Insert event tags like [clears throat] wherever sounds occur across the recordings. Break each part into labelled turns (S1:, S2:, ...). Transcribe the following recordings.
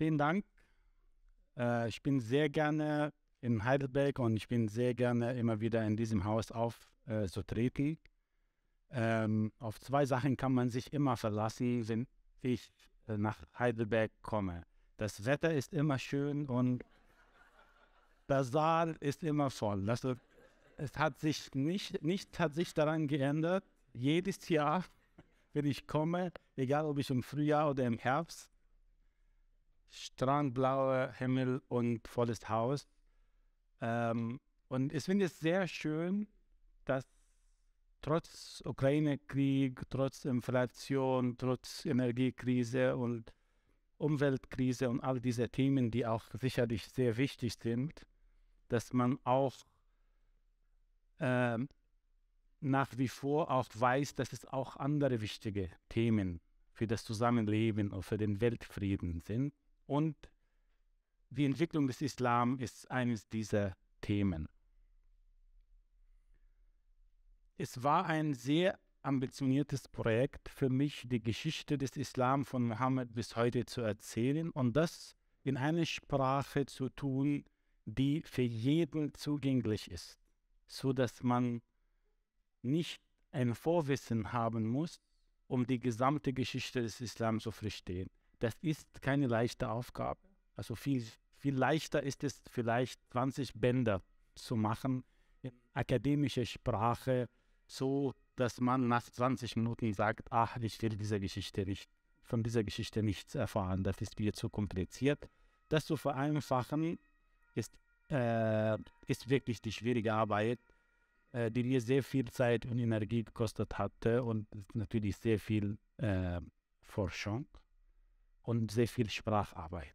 S1: vielen Dank. Äh, ich bin sehr gerne in Heidelberg und ich bin sehr gerne immer wieder in diesem Haus aufzutreten. Äh, ähm, auf zwei Sachen kann man sich immer verlassen, wenn ich äh, nach Heidelberg komme. Das Wetter ist immer schön und der Saal ist immer voll. Also, es hat sich nicht, nichts hat sich daran geändert. Jedes Jahr, [laughs] wenn ich komme, egal ob ich im Frühjahr oder im Herbst, strandblauer Himmel und volles Haus. Ähm, und ich finde es sehr schön, dass trotz Ukraine-Krieg, trotz Inflation, trotz Energiekrise und Umweltkrise und all diese Themen, die auch sicherlich sehr wichtig sind, dass man auch äh, nach wie vor auch weiß, dass es auch andere wichtige Themen für das Zusammenleben und für den Weltfrieden sind. Und die Entwicklung des Islam ist eines dieser Themen. Es war ein sehr ambitioniertes Projekt für mich, die Geschichte des Islam von Mohammed bis heute zu erzählen und das in einer Sprache zu tun, die für jeden zugänglich ist, so dass man nicht ein Vorwissen haben muss, um die gesamte Geschichte des Islam zu verstehen. Das ist keine leichte Aufgabe. Also viel, viel leichter ist es vielleicht 20 Bänder zu machen in akademischer Sprache, so dass man nach 20 Minuten sagt, ach, ich will diese Geschichte nicht, von dieser Geschichte nichts erfahren, das ist mir zu kompliziert. Das zu vereinfachen ist, äh, ist wirklich die schwierige Arbeit, äh, die mir sehr viel Zeit und Energie gekostet hatte und natürlich sehr viel äh, Forschung und sehr viel Spracharbeit.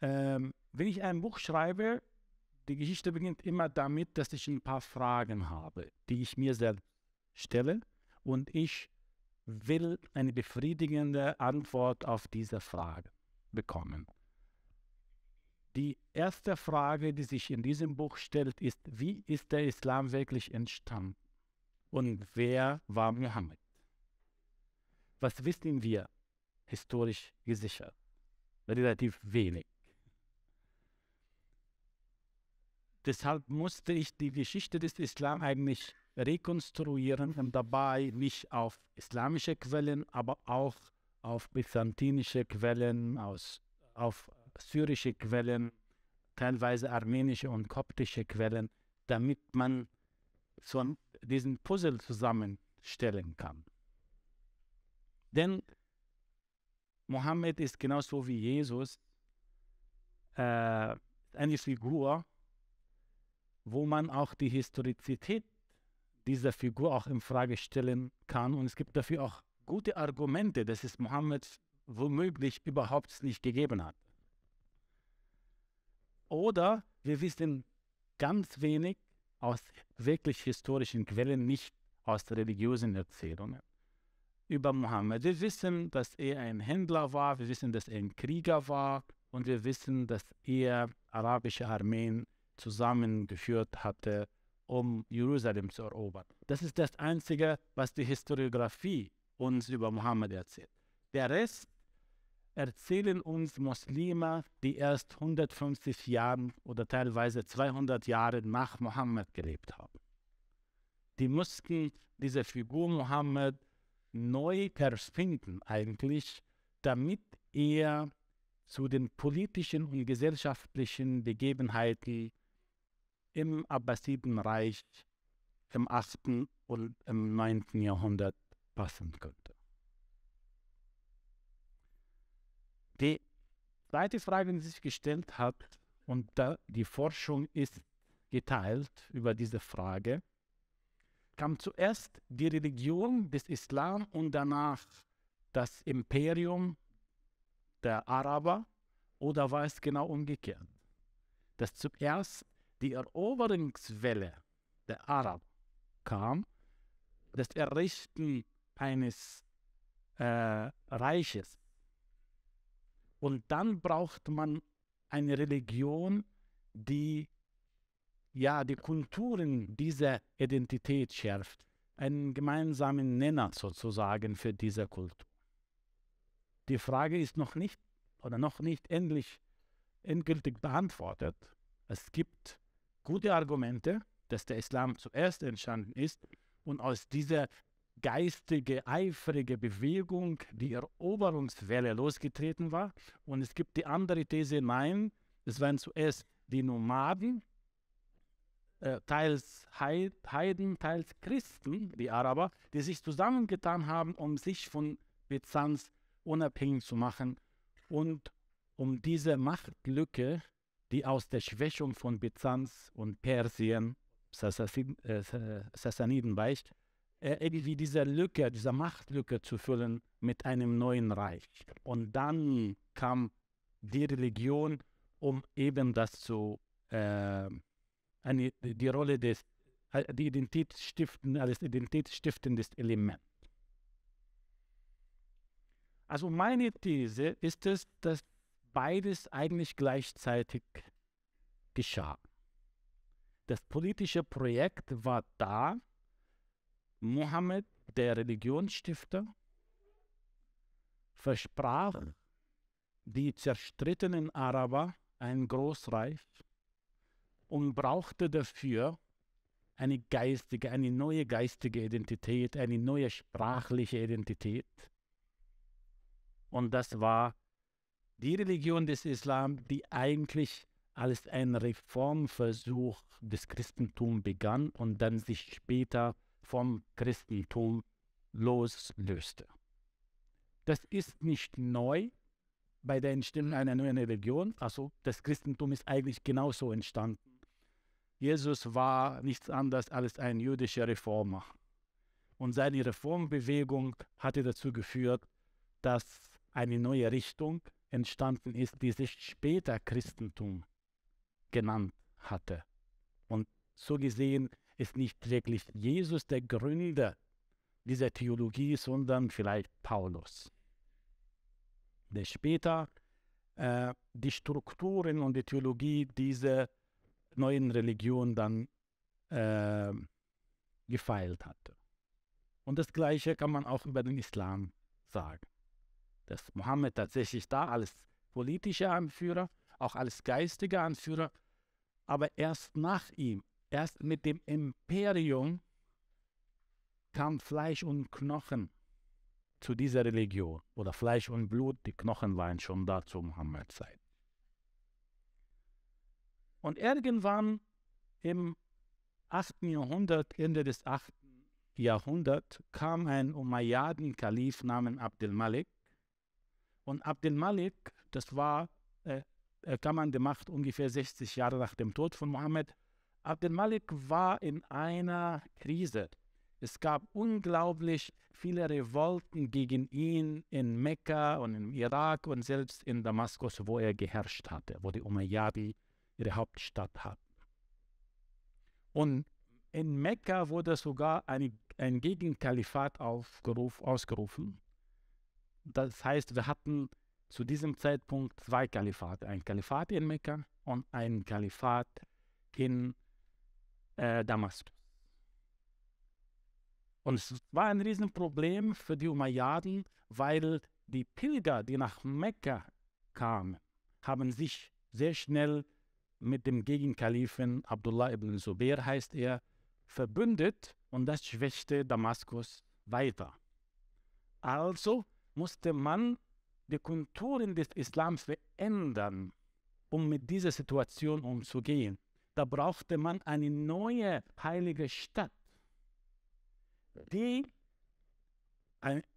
S1: Ähm, wenn ich ein Buch schreibe, die Geschichte beginnt immer damit, dass ich ein paar Fragen habe, die ich mir selbst stelle und ich will eine befriedigende Antwort auf diese Frage bekommen. Die erste Frage, die sich in diesem Buch stellt, ist, wie ist der Islam wirklich entstanden? Und wer war Mohammed? Was wissen wir historisch gesichert? Relativ wenig. Deshalb musste ich die Geschichte des Islam eigentlich rekonstruieren und dabei nicht auf islamische Quellen, aber auch auf byzantinische Quellen, aus, auf syrische Quellen, teilweise armenische und koptische Quellen, damit man so diesen Puzzle zusammenstellen kann. Denn Mohammed ist genauso wie Jesus äh, eine Figur, wo man auch die Historizität dieser Figur auch in Frage stellen kann. Und es gibt dafür auch gute Argumente, dass es Mohammed womöglich überhaupt nicht gegeben hat. Oder wir wissen ganz wenig aus wirklich historischen Quellen, nicht aus religiösen Erzählungen über Mohammed. Wir wissen, dass er ein Händler war, wir wissen, dass er ein Krieger war und wir wissen, dass er arabische Armeen zusammengeführt hatte, um Jerusalem zu erobern. Das ist das Einzige, was die Historiografie uns über Mohammed erzählt. Der Rest erzählen uns Muslime, die erst 150 Jahre oder teilweise 200 Jahre nach Mohammed gelebt haben. Die mussten diese Figur Mohammed neu erfinden eigentlich, damit er zu den politischen und gesellschaftlichen Begebenheiten im Abbasidenreich im 8. und im 9. Jahrhundert passen könnte. Die zweite Frage, die sich gestellt hat, und die Forschung ist geteilt über diese Frage, kam zuerst die Religion des Islam und danach das Imperium der Araber oder war es genau umgekehrt? Dass zuerst die Eroberungswelle der Araber kam, das Errichten eines äh, Reiches. Und dann braucht man eine Religion, die ja die Kulturen dieser Identität schärft, einen gemeinsamen Nenner sozusagen für diese Kultur. die Frage ist noch nicht oder noch nicht endlich endgültig beantwortet. Es gibt gute Argumente, dass der Islam zuerst entstanden ist und aus dieser geistige, eifrige Bewegung die Eroberungswelle losgetreten war. Und es gibt die andere These, nein, es waren zuerst die Nomaden, teils Heiden, teils Christen, die Araber, die sich zusammengetan haben, um sich von Byzanz unabhängig zu machen und um diese Machtlücke, die aus der Schwächung von Byzanz und Persien, äh, Sassaniden weicht, äh, irgendwie diese Lücke, diese Machtlücke zu füllen mit einem neuen Reich. Und dann kam die Religion, um eben das zu, äh, eine, die Rolle des, äh, die Identität stiften, als identitätsstiftendes Element. Also meine These ist es, dass beides eigentlich gleichzeitig geschah. Das politische Projekt war da, Mohammed, der Religionsstifter, versprach die zerstrittenen Araber ein Großreich und brauchte dafür eine geistige, eine neue geistige Identität, eine neue sprachliche Identität. Und das war die Religion des Islam, die eigentlich als ein Reformversuch des Christentums begann und dann sich später vom Christentum loslöste. Das ist nicht neu bei der Entstehung einer neuen Religion. Also das Christentum ist eigentlich genauso entstanden. Jesus war nichts anderes als ein jüdischer Reformer. Und seine Reformbewegung hatte dazu geführt, dass eine neue Richtung entstanden ist, die sich später Christentum genannt hatte. Und so gesehen ist nicht wirklich Jesus der Gründer dieser Theologie, sondern vielleicht Paulus, der später äh, die Strukturen und die Theologie dieser neuen Religion dann äh, gefeilt hatte. Und das Gleiche kann man auch über den Islam sagen. Dass Mohammed tatsächlich da als politischer Anführer, auch als geistiger Anführer, aber erst nach ihm Erst mit dem Imperium kam Fleisch und Knochen zu dieser Religion. Oder Fleisch und Blut, die Knochen waren schon da zur Mohammed-Zeit. Und irgendwann im 8. Jahrhundert, Ende des 8. Jahrhunderts, kam ein Umayyaden-Kalif namens Abdel Malik. Und Abdel Malik, das war, äh, er kam an die Macht ungefähr 60 Jahre nach dem Tod von Mohammed, Abdel Malik war in einer Krise. Es gab unglaublich viele Revolten gegen ihn in Mekka und im Irak und selbst in Damaskus, wo er geherrscht hatte, wo die Umayyadi ihre Hauptstadt hatten. Und in Mekka wurde sogar eine, ein Gegenkalifat ausgerufen. Das heißt, wir hatten zu diesem Zeitpunkt zwei Kalifate. Ein Kalifat in Mekka und ein Kalifat in äh, Damaskus. Und es war ein Riesenproblem für die Umayyaden, weil die Pilger, die nach Mekka kamen, haben sich sehr schnell mit dem Gegenkalifen Abdullah ibn Zubair, heißt er, verbündet und das schwächte Damaskus weiter. Also musste man die Konturen des Islams verändern, um mit dieser Situation umzugehen da brauchte man eine neue heilige Stadt, die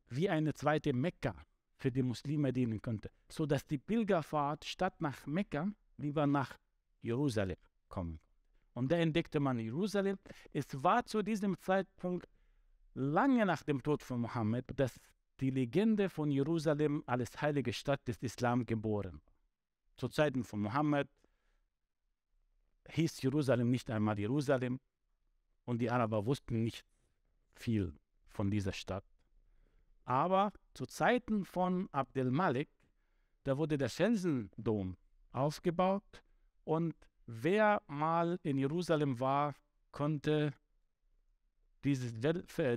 S1: wie eine zweite Mekka für die Muslime dienen könnte, sodass die Pilgerfahrt statt nach Mekka lieber nach Jerusalem kommen. Und da entdeckte man Jerusalem. Es war zu diesem Zeitpunkt lange nach dem Tod von Mohammed, dass die Legende von Jerusalem als heilige Stadt des Islam geboren. Zu Zeiten von Mohammed hieß Jerusalem nicht einmal Jerusalem und die Araber wussten nicht viel von dieser Stadt. Aber zu Zeiten von Abdel Malik, da wurde der Felsendom aufgebaut und wer mal in Jerusalem war, konnte dieses,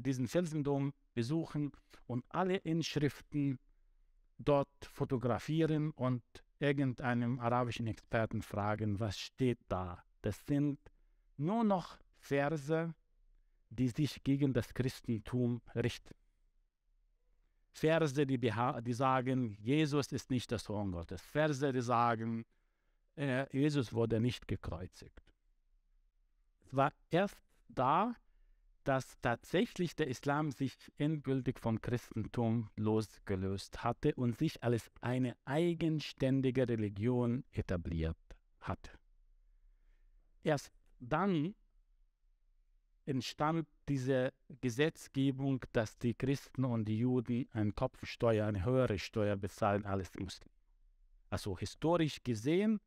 S1: diesen Felsendom besuchen und alle Inschriften dort fotografieren und irgendeinem arabischen Experten fragen, was steht da. Das sind nur noch Verse, die sich gegen das Christentum richten. Verse, die, die sagen, Jesus ist nicht das Sohn Gottes. Verse, die sagen, Jesus wurde nicht gekreuzigt. Es war erst da, dass tatsächlich der Islam sich endgültig vom Christentum losgelöst hatte und sich als eine eigenständige Religion etabliert hatte. Erst dann entstand diese Gesetzgebung, dass die Christen und die Juden eine Kopfsteuer, eine höhere Steuer bezahlen als Muslimen. Also historisch gesehen,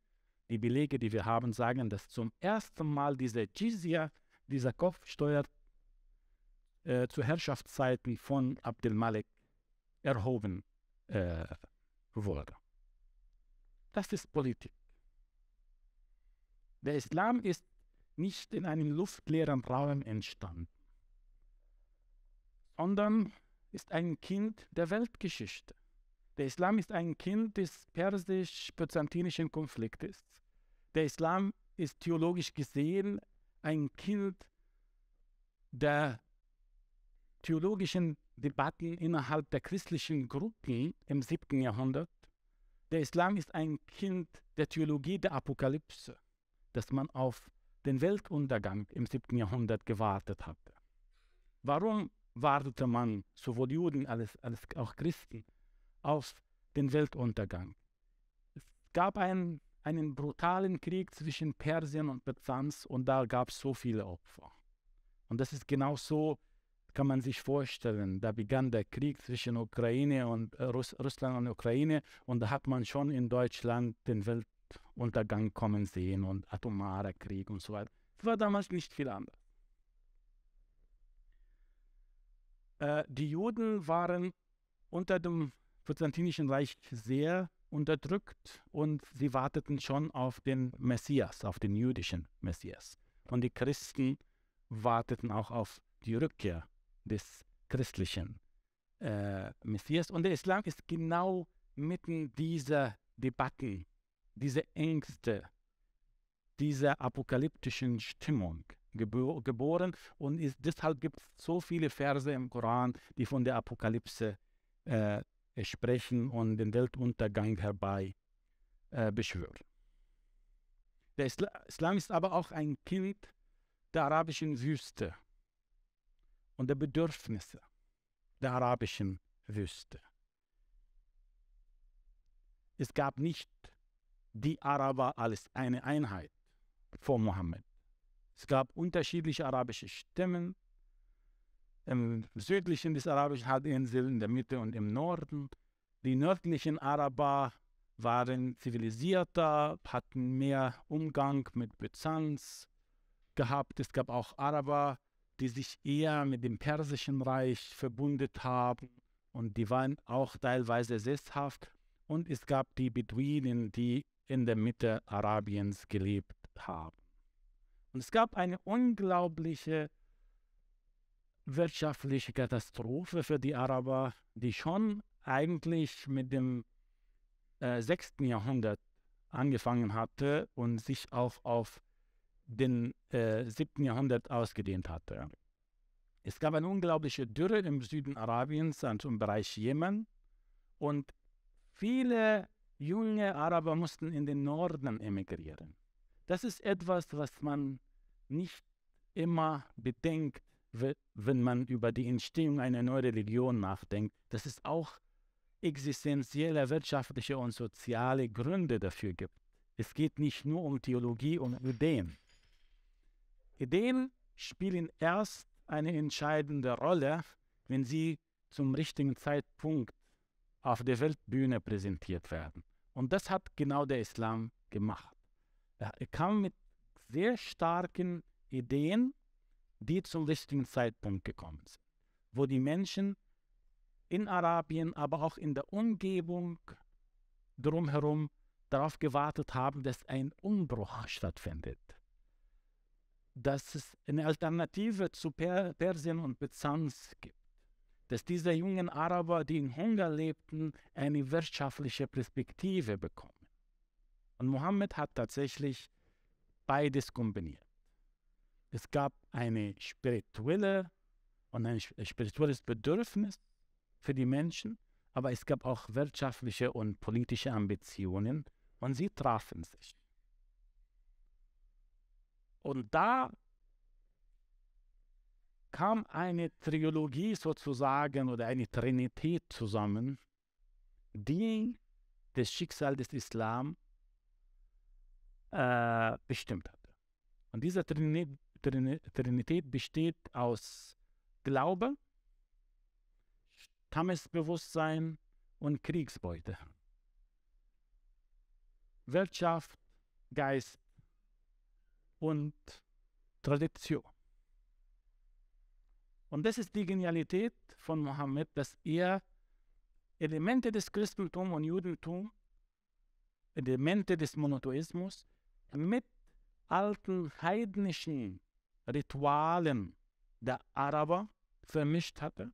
S1: die Belege, die wir haben, sagen, dass zum ersten Mal diese Jizya, dieser Kopfsteuer äh, zu Herrschaftszeiten von Abdel Malik erhoben äh, wurde. Das ist Politik. Der Islam ist nicht in einem luftleeren Raum entstanden, sondern ist ein Kind der Weltgeschichte. Der Islam ist ein Kind des persisch-byzantinischen Konfliktes. Der Islam ist theologisch gesehen ein Kind der theologischen Debatten innerhalb der christlichen Gruppen im 7. Jahrhundert. Der Islam ist ein Kind der Theologie der Apokalypse, dass man auf den Weltuntergang im 7. Jahrhundert gewartet hatte. Warum wartete man, sowohl Juden als, als auch Christen, auf den Weltuntergang? Es gab einen, einen brutalen Krieg zwischen Persien und Byzanz und da gab es so viele Opfer. Und das ist genau so, kann man sich vorstellen. Da begann der Krieg zwischen Ukraine und äh, Russ Russland und Ukraine und da hat man schon in Deutschland den Welt Untergang kommen sehen und atomarer Krieg und so weiter. Es war damals nicht viel anders. Äh, die Juden waren unter dem Byzantinischen Reich sehr unterdrückt und sie warteten schon auf den Messias, auf den jüdischen Messias. Und die Christen warteten auch auf die Rückkehr des christlichen äh, Messias. Und der Islam ist genau mitten dieser Debatten diese Ängste, diese apokalyptischen Stimmung gebo geboren und ist, deshalb gibt es so viele Verse im Koran, die von der Apokalypse äh, sprechen und den Weltuntergang herbei äh, beschwören. Der Isla Islam ist aber auch ein Kind der arabischen Wüste und der Bedürfnisse der arabischen Wüste. Es gab nicht die Araber als eine Einheit vor Mohammed. Es gab unterschiedliche arabische Stämmen im südlichen des arabischen Halbinsel, in der Mitte und im Norden. Die nördlichen Araber waren zivilisierter, hatten mehr Umgang mit Byzanz gehabt. Es gab auch Araber, die sich eher mit dem persischen Reich verbundet haben und die waren auch teilweise sesshaft. Und es gab die Beduinen, die in der Mitte Arabiens gelebt haben. Und es gab eine unglaubliche wirtschaftliche Katastrophe für die Araber, die schon eigentlich mit dem äh, 6. Jahrhundert angefangen hatte und sich auch auf den äh, 7. Jahrhundert ausgedehnt hatte. Es gab eine unglaubliche Dürre im Süden Arabiens, also im Bereich Jemen. Und viele junge Araber mussten in den Norden emigrieren. Das ist etwas, was man nicht immer bedenkt, wenn man über die Entstehung einer neuen Religion nachdenkt, dass es auch existenzielle, wirtschaftliche und soziale Gründe dafür gibt. Es geht nicht nur um Theologie und Ideen. Ideen spielen erst eine entscheidende Rolle, wenn sie zum richtigen Zeitpunkt auf der Weltbühne präsentiert werden. Und das hat genau der Islam gemacht. Er kam mit sehr starken Ideen, die zum richtigen Zeitpunkt gekommen sind, wo die Menschen in Arabien, aber auch in der Umgebung drumherum darauf gewartet haben, dass ein Umbruch stattfindet, dass es eine Alternative zu per Persien und Byzanz gibt, dass diese jungen Araber, die in Hunger lebten, eine wirtschaftliche Perspektive bekommen. Und Mohammed hat tatsächlich beides kombiniert. Es gab eine spirituelle und ein spirituelles Bedürfnis für die Menschen, aber es gab auch wirtschaftliche und politische Ambitionen und sie trafen sich. Und da kam eine Trilogie sozusagen oder eine Trinität zusammen, die das Schicksal des Islam äh, bestimmt hatte. Und diese Trinität, Trinität besteht aus Glaube, Stammesbewusstsein und Kriegsbeute. Wirtschaft, Geist und Tradition. Und das ist die Genialität von Mohammed, dass er Elemente des Christentums und Judentums, Elemente des Monotheismus mit alten heidnischen Ritualen der Araber vermischt hatte.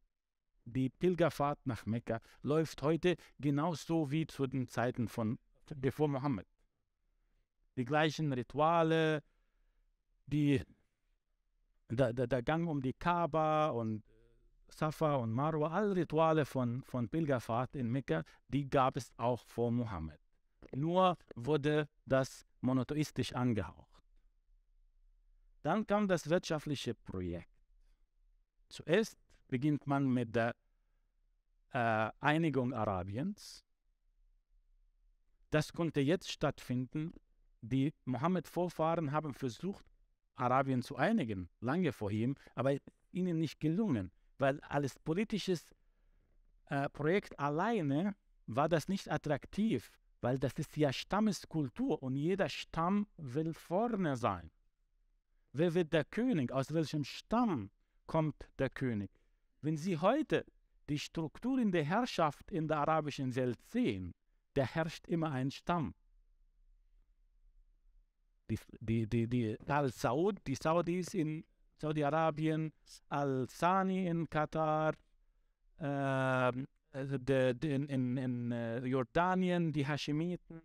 S1: Die Pilgerfahrt nach Mekka läuft heute genauso wie zu den Zeiten von bevor Mohammed. Die gleichen Rituale, die der, der, der Gang um die Kaaba und Safa und Marwa, alle Rituale von, von Pilgerfahrt in Mekka, die gab es auch vor Mohammed. Nur wurde das monotheistisch angehaucht. Dann kam das wirtschaftliche Projekt. Zuerst beginnt man mit der äh, Einigung Arabiens. Das konnte jetzt stattfinden. Die Mohammed-Vorfahren haben versucht, Arabien zu einigen, lange vor ihm, aber ihnen nicht gelungen, weil als politisches äh, Projekt alleine war das nicht attraktiv, weil das ist ja Stammeskultur und jeder Stamm will vorne sein. Wer wird der König? Aus welchem Stamm kommt der König? Wenn Sie heute die Strukturen der Herrschaft in der arabischen Welt sehen, da herrscht immer ein Stamm die, die, die, die Al-Saud, die Saudis in Saudi-Arabien, Al-Sani in Katar, äh, de, de, in, in, in uh, Jordanien, die Hashemiten,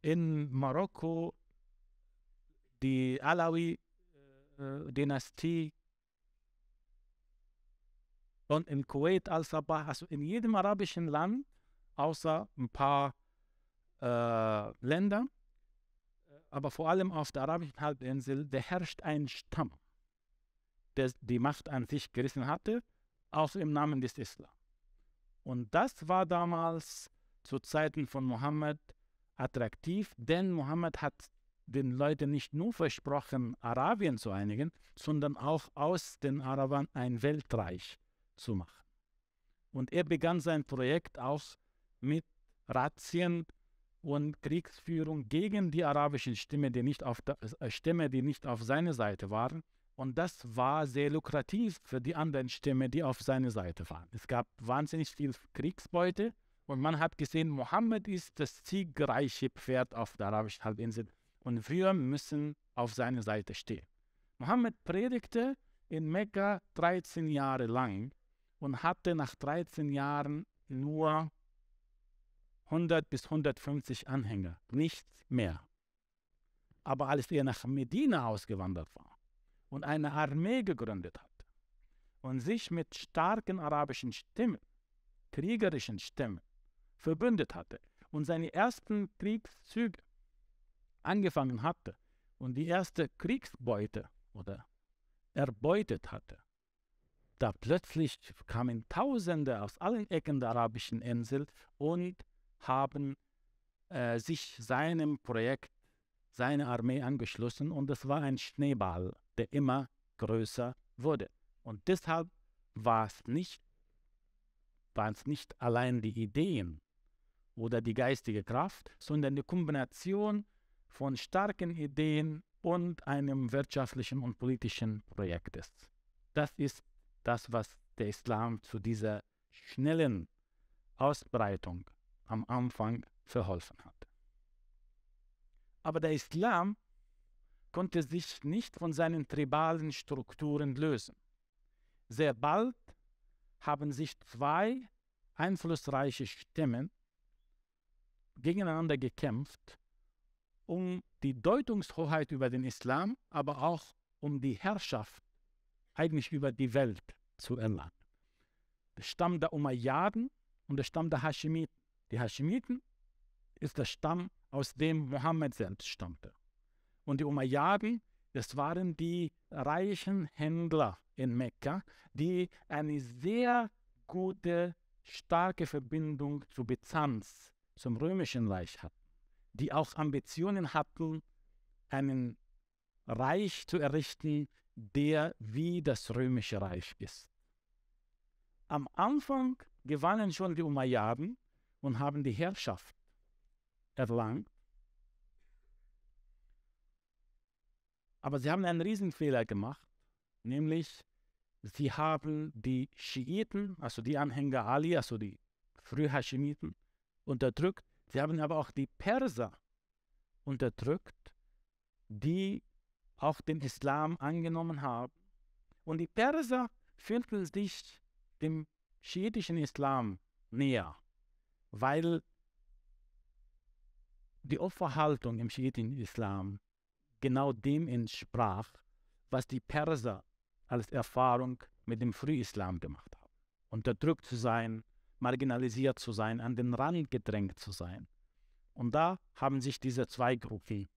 S1: in Marokko, die Alawi-Dynastie, äh, und in Kuwait, Al-Sabah, also in jedem arabischen Land, außer ein paar äh, Länder, aber vor allem auf der arabischen Halbinsel, beherrscht ein Stamm, der die Macht an sich gerissen hatte, auch im Namen des Islam. Und das war damals zu Zeiten von Mohammed attraktiv, denn Mohammed hat den Leuten nicht nur versprochen, Arabien zu einigen, sondern auch aus den Arabern ein Weltreich zu machen. Und er begann sein Projekt auch mit Razzien und Kriegsführung gegen die arabischen Stämme, die nicht auf der, äh, Stämme, die nicht auf seiner Seite waren. Und das war sehr lukrativ für die anderen Stämme, die auf seiner Seite waren. Es gab wahnsinnig viel Kriegsbeute und man hat gesehen, Mohammed ist das siegreiche Pferd auf der arabischen Halbinsel und wir müssen auf seiner Seite stehen. Mohammed predigte in Mekka 13 Jahre lang und hatte nach 13 Jahren nur 100 bis 150 Anhänger, nichts mehr. Aber als er nach Medina ausgewandert war und eine Armee gegründet hat und sich mit starken arabischen Stimmen, kriegerischen Stimmen verbündet hatte und seine ersten Kriegszüge angefangen hatte und die erste Kriegsbeute oder erbeutet hatte, da plötzlich kamen Tausende aus allen Ecken der arabischen Insel und haben äh, sich seinem Projekt, seiner Armee angeschlossen und es war ein Schneeball, der immer größer wurde. Und deshalb war es nicht, waren es nicht allein die Ideen oder die geistige Kraft, sondern die Kombination von starken Ideen und einem wirtschaftlichen und politischen Projekt ist. Das ist das, was der Islam zu dieser schnellen Ausbreitung am Anfang verholfen hat. Aber der Islam konnte sich nicht von seinen tribalen Strukturen lösen. sehr bald haben sich zwei einflussreiche Stämme gegeneinander gekämpft, um die Deutungshoheit über den Islam, aber auch um die Herrschaft eigentlich über die Welt zu erlangen. Der Stamm der Umayyaden und der Stamm der Hashemiten. Die Hashemiten ist der Stamm, aus dem Mohammed selbst stammte. Und die Umayyaden, das waren die reichen Händler in Mekka, die eine sehr gute, starke Verbindung zu Byzanz, zum römischen Reich hatten, die auch Ambitionen hatten, einen Reich zu errichten, der wie das römische Reich ist. Am Anfang gewannen schon die Umayyaden und haben die Herrschaft erlangt. Aber sie haben einen Riesenfehler gemacht, nämlich sie haben die Schiiten, also die Anhänger Ali, also die Frühhaschimiten, unterdrückt. Sie haben aber auch die Perser unterdrückt, die auch den Islam angenommen haben. Und die Perser fühlten sich dem schiitischen Islam näher, weil die Opferhaltung im schiitischen Islam genau dem entsprach, was die Perser als Erfahrung mit dem Frühislam gemacht haben. Unterdrückt zu sein, marginalisiert zu sein, an den Rand gedrängt zu sein. Und da haben sich diese zwei Gruppen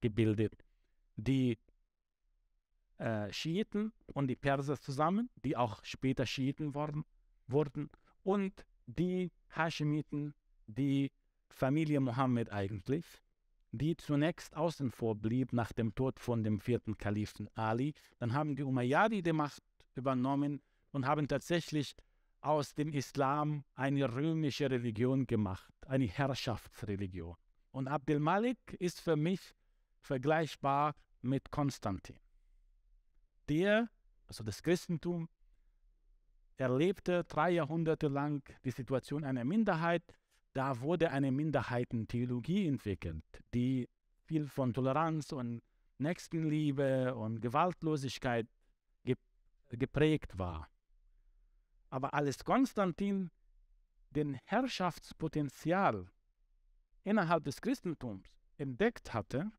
S1: gebildet. Die äh, Schiiten und die Perser zusammen, die auch später Schiiten worden, wurden, und die Hashemiten, die Familie Mohammed eigentlich, die zunächst außen vor blieb nach dem Tod von dem vierten Kalifen Ali. Dann haben die Umayyadi die Macht übernommen und haben tatsächlich aus dem Islam eine römische Religion gemacht, eine Herrschaftsreligion. Und Abdel Malik ist für mich vergleichbar mit Konstantin. Der, also das Christentum, erlebte drei Jahrhunderte lang die Situation einer Minderheit. Da wurde eine Minderheitentheologie entwickelt, die viel von Toleranz und Nächstenliebe und Gewaltlosigkeit geprägt war. Aber als Konstantin den Herrschaftspotenzial innerhalb des Christentums entdeckt hatte,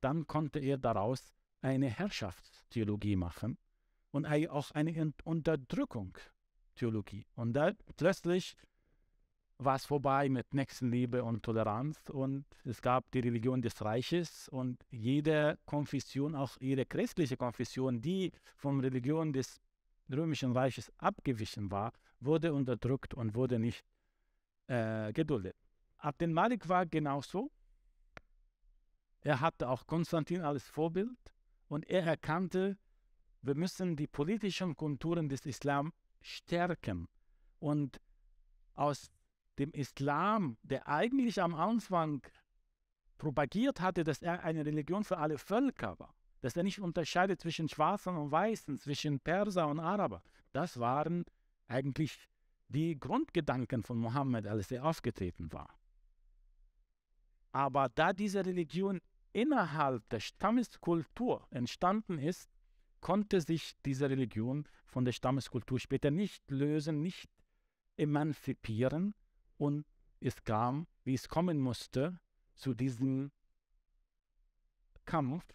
S1: dann konnte er daraus eine Herrschaftstheologie machen und auch eine Unterdrückungstheologie. Und da plötzlich war es vorbei mit Nächstenliebe und Toleranz und es gab die Religion des Reiches und jede Konfession, auch jede christliche Konfession, die von Religion des Römischen Reiches abgewichen war, wurde unterdrückt und wurde nicht äh, geduldet. Abdel Malik war genauso. Er hatte auch Konstantin als Vorbild und er erkannte, wir müssen die politischen Kulturen des Islam stärken. Und aus dem Islam, der eigentlich am Anfang propagiert hatte, dass er eine Religion für alle Völker war, dass er nicht unterscheidet zwischen Schwarzen und Weißen, zwischen Perser und Araber. Das waren eigentlich die Grundgedanken von Mohammed, als er aufgetreten war. Aber da diese Religion innerhalb der Stammeskultur entstanden ist, konnte sich diese Religion von der Stammeskultur später nicht lösen, nicht emanzipieren und es kam, wie es kommen musste, zu diesem Kampf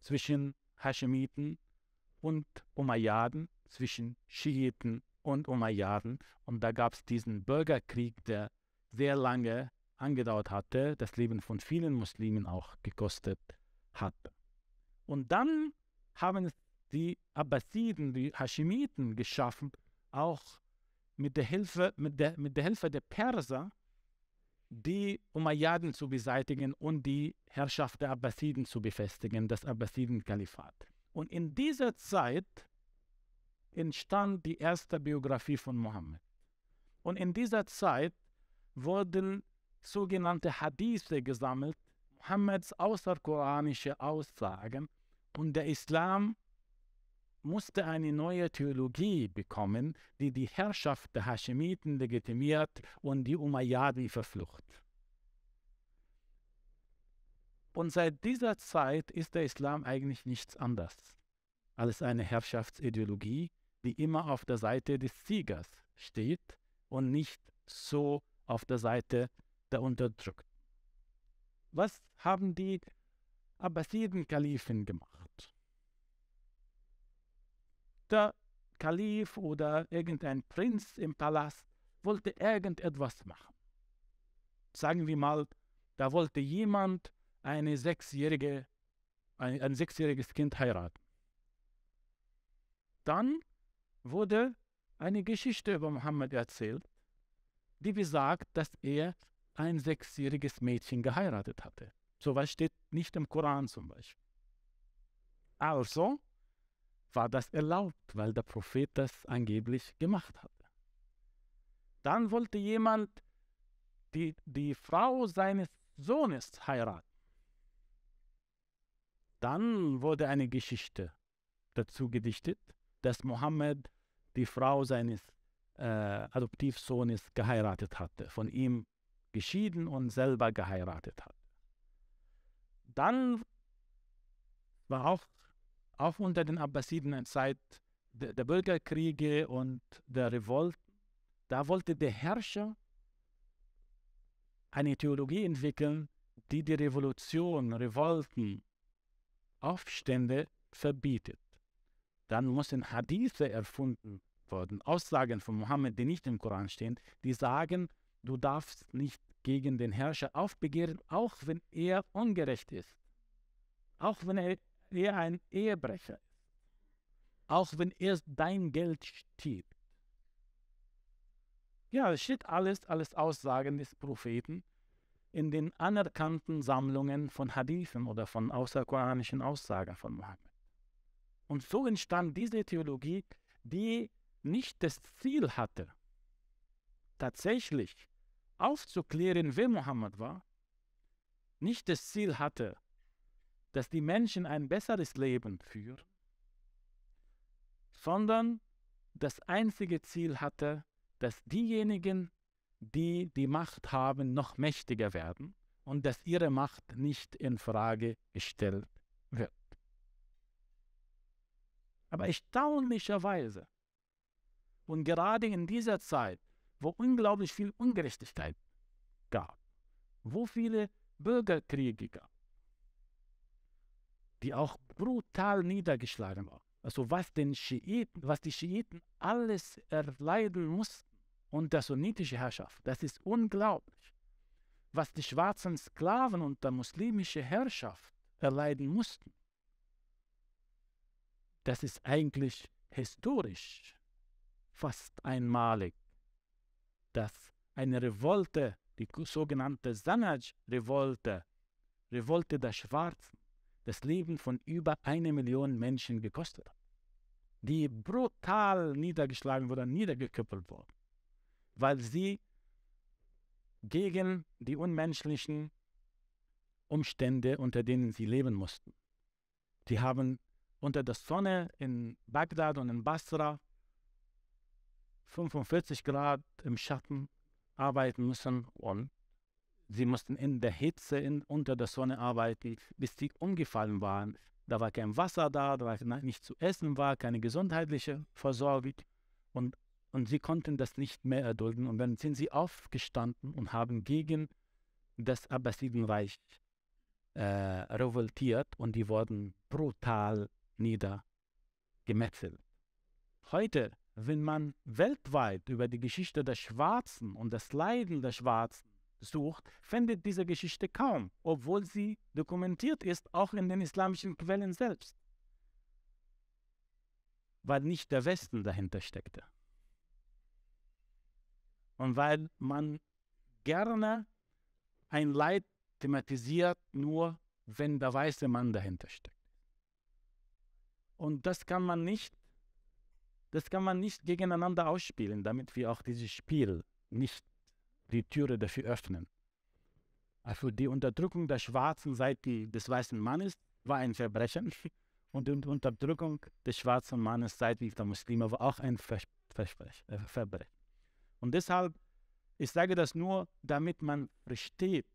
S1: zwischen Hashemiten und Umayyaden, zwischen Schiiten und Umayyaden. Und da gab es diesen Bürgerkrieg, der sehr lange angedauert hatte, das Leben von vielen Muslimen auch gekostet hat. Und dann haben es die Abbasiden, die Hashemiten geschaffen, auch mit der Hilfe, mit der, mit der Hilfe der Perser, die Umayyaden zu beseitigen und die Herrschaft der Abbasiden zu befestigen, das Abbasiden-Kalifat. Und in dieser Zeit entstand die erste Biografie von Mohammed. Und in dieser Zeit wurden sogenannte Hadithe gesammelt, Mohammeds außerkoranische Aussagen. Und der Islam musste eine neue Theologie bekommen, die die Herrschaft der Hashemiten legitimiert und die Umayyadi verflucht. Und seit dieser Zeit ist der Islam eigentlich nichts anderes als eine Herrschaftsideologie, die die immer auf der Seite des Siegers steht und nicht so auf der Seite der Unterdrückten. Was haben die Abbasiden-Kalifen gemacht? Der Kalif oder irgendein Prinz im Palast wollte irgendetwas machen. Sagen wir mal, da wollte jemand eine sechsjährige, ein, ein sechsjähriges Kind heiraten. Dann wurde eine Geschichte über Mohammed erzählt, die besagt, dass er ein sechsjähriges Mädchen geheiratet hatte. So was steht nicht im Koran zum Beispiel. Also war das erlaubt, weil der Prophet das angeblich gemacht hatte. Dann wollte jemand die, die Frau seines Sohnes heiraten. Dann wurde eine Geschichte dazu gedichtet, dass Mohammed die Frau seines äh, Adoptivsohnes geheiratet hatte, von ihm geschieden und selber geheiratet hat. Dann war auch, auch unter den Abbasiden Zeit der, der Bürgerkriege und der Revolt. Da wollte der Herrscher eine Theologie entwickeln, die die Revolution, Revolten, Aufstände verbietet. Dann mussten Hadithe erfunden worden, Aussagen von Mohammed, die nicht im Koran stehen, die sagen, du darfst nicht gegen den Herrscher aufbegehren, auch wenn er ungerecht ist, auch wenn er, er ein Ehebrecher ist, auch wenn er dein Geld stiehlt. Ja, es steht alles, alles Aussagen des Propheten in den anerkannten Sammlungen von Hadithen oder von außerkoranischen Aussagen von Mohammed. Und so entstand diese Theologie, die nicht das Ziel hatte, tatsächlich aufzuklären, wer Mohammed war, nicht das Ziel hatte, dass die Menschen ein besseres Leben führen, sondern das einzige Ziel hatte, dass diejenigen, die die Macht haben, noch mächtiger werden und dass ihre Macht nicht in Frage gestellt wird. Aber erstaunlicherweise und gerade in dieser Zeit, wo unglaublich viel Ungerechtigkeit gab, wo viele Bürgerkriege gab, die auch brutal niedergeschlagen waren. Also was, den Schiiten, was die Schiiten alles erleiden mussten unter sunnitischer Herrschaft, das ist unglaublich. Was die schwarzen Sklaven unter muslimischer Herrschaft erleiden mussten, das ist eigentlich historisch fast einmalig, dass eine Revolte, die sogenannte Sanaj-Revolte, Revolte der Schwarzen, das Leben von über eine Million Menschen gekostet hat, die brutal niedergeschlagen wurde, niedergeküppelt wurden, weil sie gegen die unmenschlichen Umstände, unter denen sie leben mussten. Die haben unter der Sonne in Bagdad und in Basra 45 Grad im Schatten arbeiten müssen und sie mussten in der Hitze in, unter der Sonne arbeiten, bis sie umgefallen waren. Da war kein Wasser da, da war nichts zu essen war, keine gesundheitliche Versorgung und, und sie konnten das nicht mehr erdulden. Und dann sind sie aufgestanden und haben gegen das Abbasidenreich äh, revoltiert und die wurden brutal niedergemetzelt. Heute wenn man weltweit über die Geschichte der Schwarzen und das Leiden der Schwarzen sucht, findet diese Geschichte kaum, obwohl sie dokumentiert ist, auch in den islamischen Quellen selbst. Weil nicht der Westen dahinter steckte. Und weil man gerne ein Leid thematisiert, nur wenn der weiße Mann dahinter steckt. Und das kann man nicht das kann man nicht gegeneinander ausspielen, damit wir auch dieses Spiel nicht die Türe dafür öffnen. Also die Unterdrückung der schwarzen Seite des weißen Mannes war ein Verbrechen [laughs] und die Unterdrückung des schwarzen Mannes seitens der Muslime war auch ein äh, Verbrechen. Und deshalb, ich sage das nur, damit man versteht,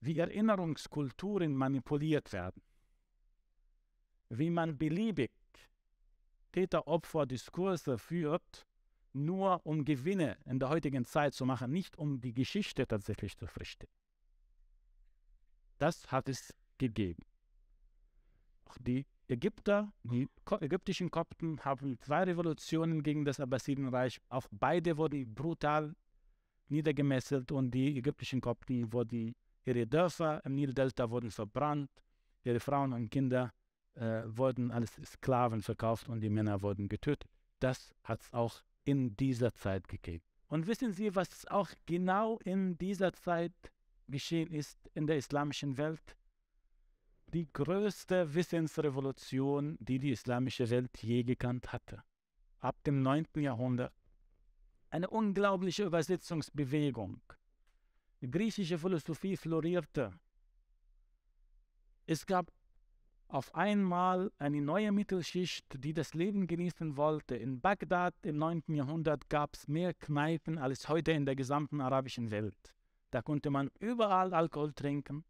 S1: wie Erinnerungskulturen manipuliert werden, wie man beliebig Täter-Opfer-Diskurse führt, nur um Gewinne in der heutigen Zeit zu machen, nicht um die Geschichte tatsächlich zu verstehen. Das hat es gegeben. Auch die Ägypter, die ägyptischen Kopten haben zwei Revolutionen gegen das Abbasidenreich. Auch beide wurden brutal niedergemesselt und die ägyptischen Kopten wurden, ihre Dörfer im Nildelta wurden verbrannt, ihre Frauen und Kinder äh, wurden als Sklaven verkauft und die Männer wurden getötet. Das hat es auch in dieser Zeit gegeben. Und wissen Sie, was auch genau in dieser Zeit geschehen ist in der islamischen Welt? Die größte Wissensrevolution, die die islamische Welt je gekannt hatte. Ab dem 9. Jahrhundert. Eine unglaubliche Übersetzungsbewegung. Die griechische Philosophie florierte. Es gab auf einmal eine neue Mittelschicht, die das Leben genießen wollte. In Bagdad im 9. Jahrhundert gab es mehr Kneipen als heute in der gesamten arabischen Welt. Da konnte man überall Alkohol trinken.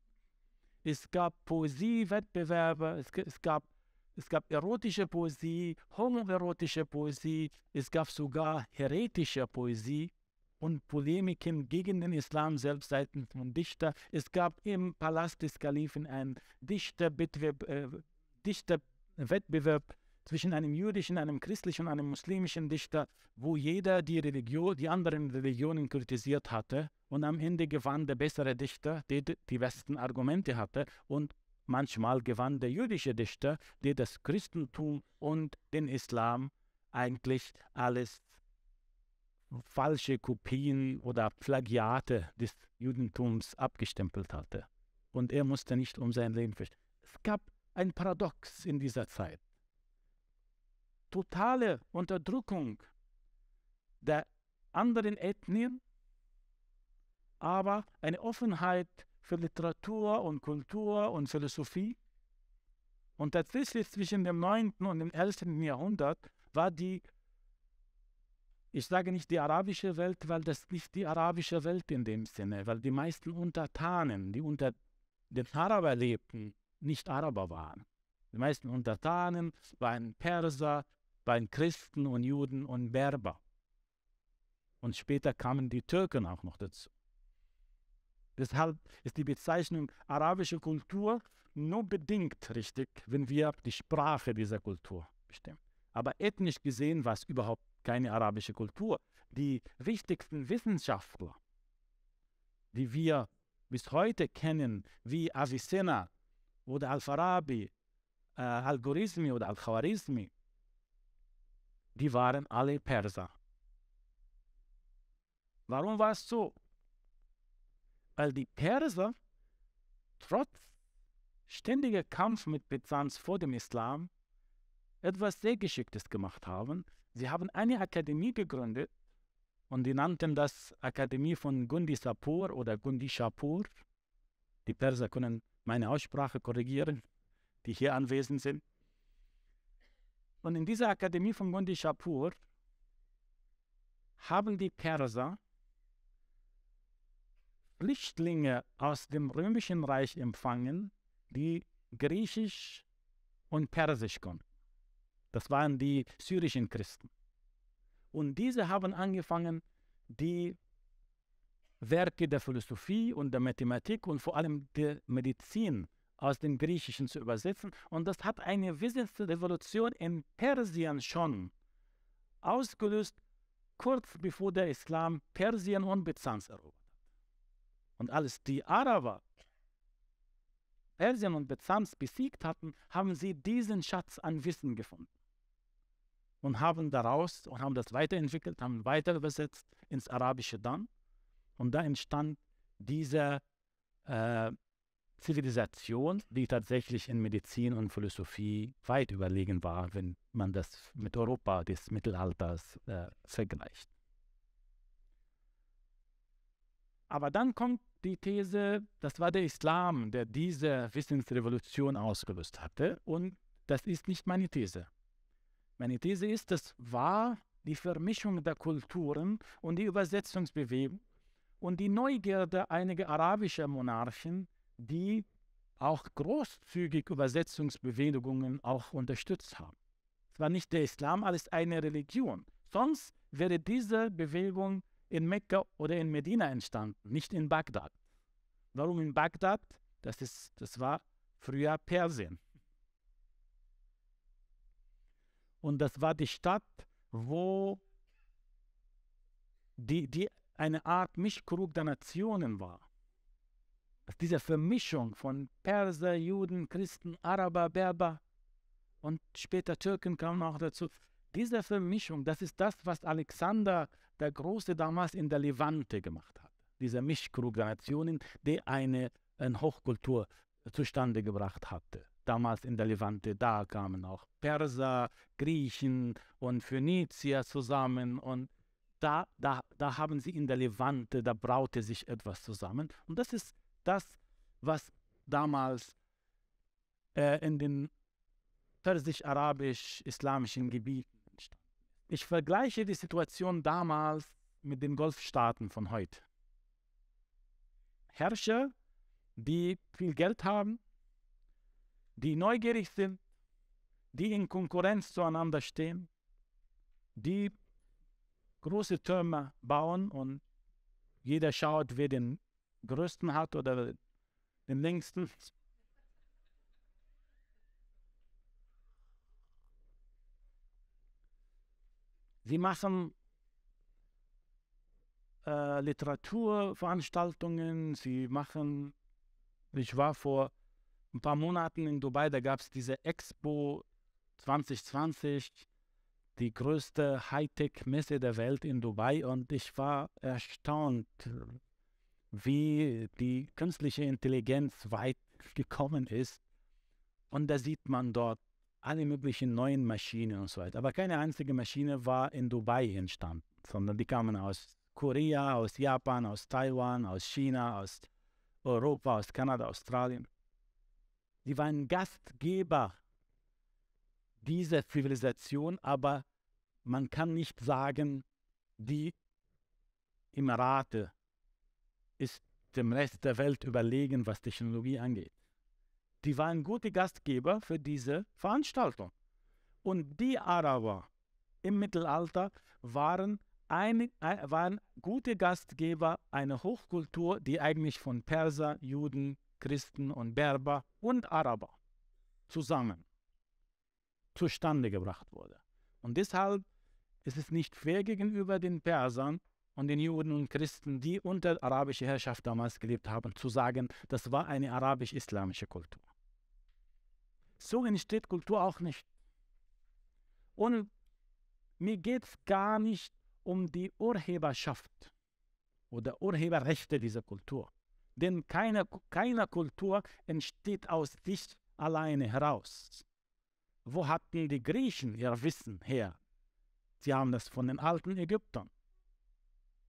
S1: Es gab Poesiewettbewerbe, es, es, gab, es gab erotische Poesie, homoerotische Poesie, es gab sogar heretische Poesie und Polemiken gegen den Islam selbst seitens von Dichter. Es gab im Palast des Kalifen einen Dichterwettbewerb, äh, Dichterwettbewerb zwischen einem jüdischen, einem christlichen und einem muslimischen Dichter, wo jeder die Religion, die anderen Religionen kritisiert hatte und am Ende gewann der bessere Dichter, der die besten Argumente hatte und manchmal gewann der jüdische Dichter, der das Christentum und den Islam eigentlich alles falsche Kopien oder Plagiate des Judentums abgestempelt hatte. Und er musste nicht um sein Leben fürchten. Es gab ein Paradox in dieser Zeit. Totale Unterdrückung der anderen Ethnien, aber eine Offenheit für Literatur und Kultur und Philosophie. Und tatsächlich zwischen dem 9. und dem 11. Jahrhundert war die ich sage nicht die arabische Welt, weil das nicht die arabische Welt in dem Sinne, weil die meisten Untertanen, die unter den Araber lebten, nicht Araber waren. Die meisten Untertanen waren Perser, waren Christen und Juden und Berber. Und später kamen die Türken auch noch dazu. Deshalb ist die Bezeichnung arabische Kultur nur bedingt richtig, wenn wir die Sprache dieser Kultur bestimmen. Aber ethnisch gesehen war es überhaupt keine arabische Kultur. Die wichtigsten Wissenschaftler, die wir bis heute kennen, wie Avicenna oder Al-Farabi, äh, Al-Gorizmi oder Al-Khawarizmi, die waren alle Perser. Warum war es so? Weil die Perser trotz ständiger Kampf mit Byzanz vor dem Islam etwas sehr Geschicktes gemacht haben. Sie haben eine Akademie gegründet und die nannten das Akademie von Gundi Sapur oder Gundi Shapur. Die Perser können meine Aussprache korrigieren, die hier anwesend sind. Und in dieser Akademie von Gundi Shapur haben die Perser Flüchtlinge aus dem römischen Reich empfangen, die Griechisch und Persisch konnten. Das waren die syrischen Christen. Und diese haben angefangen, die Werke der Philosophie und der Mathematik und vor allem der Medizin aus dem Griechischen zu übersetzen. Und das hat eine Wissensrevolution in Persien schon ausgelöst, kurz bevor der Islam Persien und Byzanz erobert hat. Und als die Araber Persien und Byzanz besiegt hatten, haben sie diesen Schatz an Wissen gefunden und haben daraus und haben das weiterentwickelt, haben weiter übersetzt ins Arabische dann. Und da entstand diese äh, Zivilisation, die tatsächlich in Medizin und Philosophie weit überlegen war, wenn man das mit Europa des Mittelalters äh, vergleicht. Aber dann kommt die These, das war der Islam, der diese Wissensrevolution ausgelöst hatte. Und das ist nicht meine These. Meine These ist, das war die Vermischung der Kulturen und die Übersetzungsbewegung und die Neugierde einiger arabischer Monarchen, die auch großzügig Übersetzungsbewegungen auch unterstützt haben. Es war nicht der Islam als eine Religion. Sonst wäre diese Bewegung in Mekka oder in Medina entstanden, nicht in Bagdad. Warum in Bagdad? Das, ist, das war früher Persien. Und das war die Stadt, wo die, die eine Art Mischkrug der Nationen war. Diese Vermischung von Perser, Juden, Christen, Araber, Berber und später Türken kamen auch dazu. Diese Vermischung, das ist das, was Alexander der Große damals in der Levante gemacht hat. Dieser Mischkrug der Nationen, der eine, eine Hochkultur zustande gebracht hatte. Damals in der Levante, da kamen auch Perser, Griechen und Phönizier zusammen und da, da, da haben sie in der Levante, da braute sich etwas zusammen. Und das ist das, was damals äh, in den persisch-arabisch-islamischen Gebieten entstand. Ich vergleiche die Situation damals mit den Golfstaaten von heute. Herrscher, die viel Geld haben, die neugierig sind, die in Konkurrenz zueinander stehen, die große Türme bauen und jeder schaut, wer den größten hat oder den längsten. Sie machen äh, Literaturveranstaltungen, sie machen, ich war vor ein paar Monaten in Dubai, da gab es diese Expo 2020, die größte Hightech-Messe der Welt in Dubai und ich war erstaunt, wie die künstliche Intelligenz weit gekommen ist. Und da sieht man dort alle möglichen neuen Maschinen und so weiter. Aber keine einzige Maschine war in Dubai entstanden, sondern die kamen aus Korea, aus Japan, aus Taiwan, aus China, aus Europa, aus Kanada, Australien. Sie waren Gastgeber dieser Zivilisation, aber man kann nicht sagen, die Emirate ist dem Rest der Welt überlegen, was Technologie angeht. Die waren gute Gastgeber für diese Veranstaltung. Und die Araber im Mittelalter waren, eine, waren gute Gastgeber einer Hochkultur, die eigentlich von Perser, Juden, Christen und Berber und Araber zusammen zustande gebracht wurde. Und deshalb ist es nicht fair gegenüber den Persern und den Juden und Christen, die unter arabischer Herrschaft damals gelebt haben, zu sagen, das war eine arabisch-islamische Kultur. So entsteht Kultur auch nicht. Und mir geht es gar nicht um die Urheberschaft oder Urheberrechte dieser Kultur. Denn keine, keine Kultur entsteht aus sich alleine heraus. Wo hatten die Griechen ihr Wissen her? Sie haben das von den alten Ägyptern.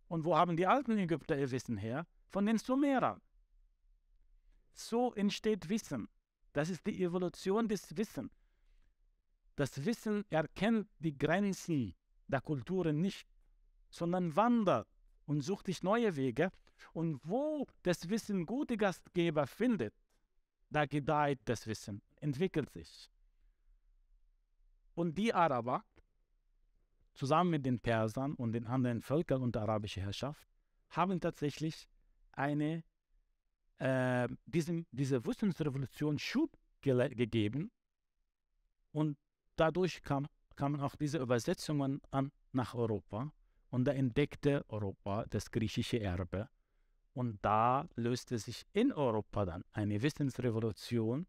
S1: Und wo haben die alten Ägypter ihr Wissen her? Von den Sumerern. So entsteht Wissen. Das ist die Evolution des Wissens. Das Wissen erkennt die Grenzen der Kulturen nicht, sondern wandert und sucht sich neue Wege. Und wo das Wissen gute Gastgeber findet, da gedeiht das Wissen, entwickelt sich. Und die Araber, zusammen mit den Persern und den anderen Völkern unter arabischer Herrschaft, haben tatsächlich eine, äh, diesem, diese Wissensrevolution Schub ge gegeben. Und dadurch kam, kamen auch diese Übersetzungen an, nach Europa. Und da entdeckte Europa das griechische Erbe und da löste sich in Europa dann eine Wissensrevolution,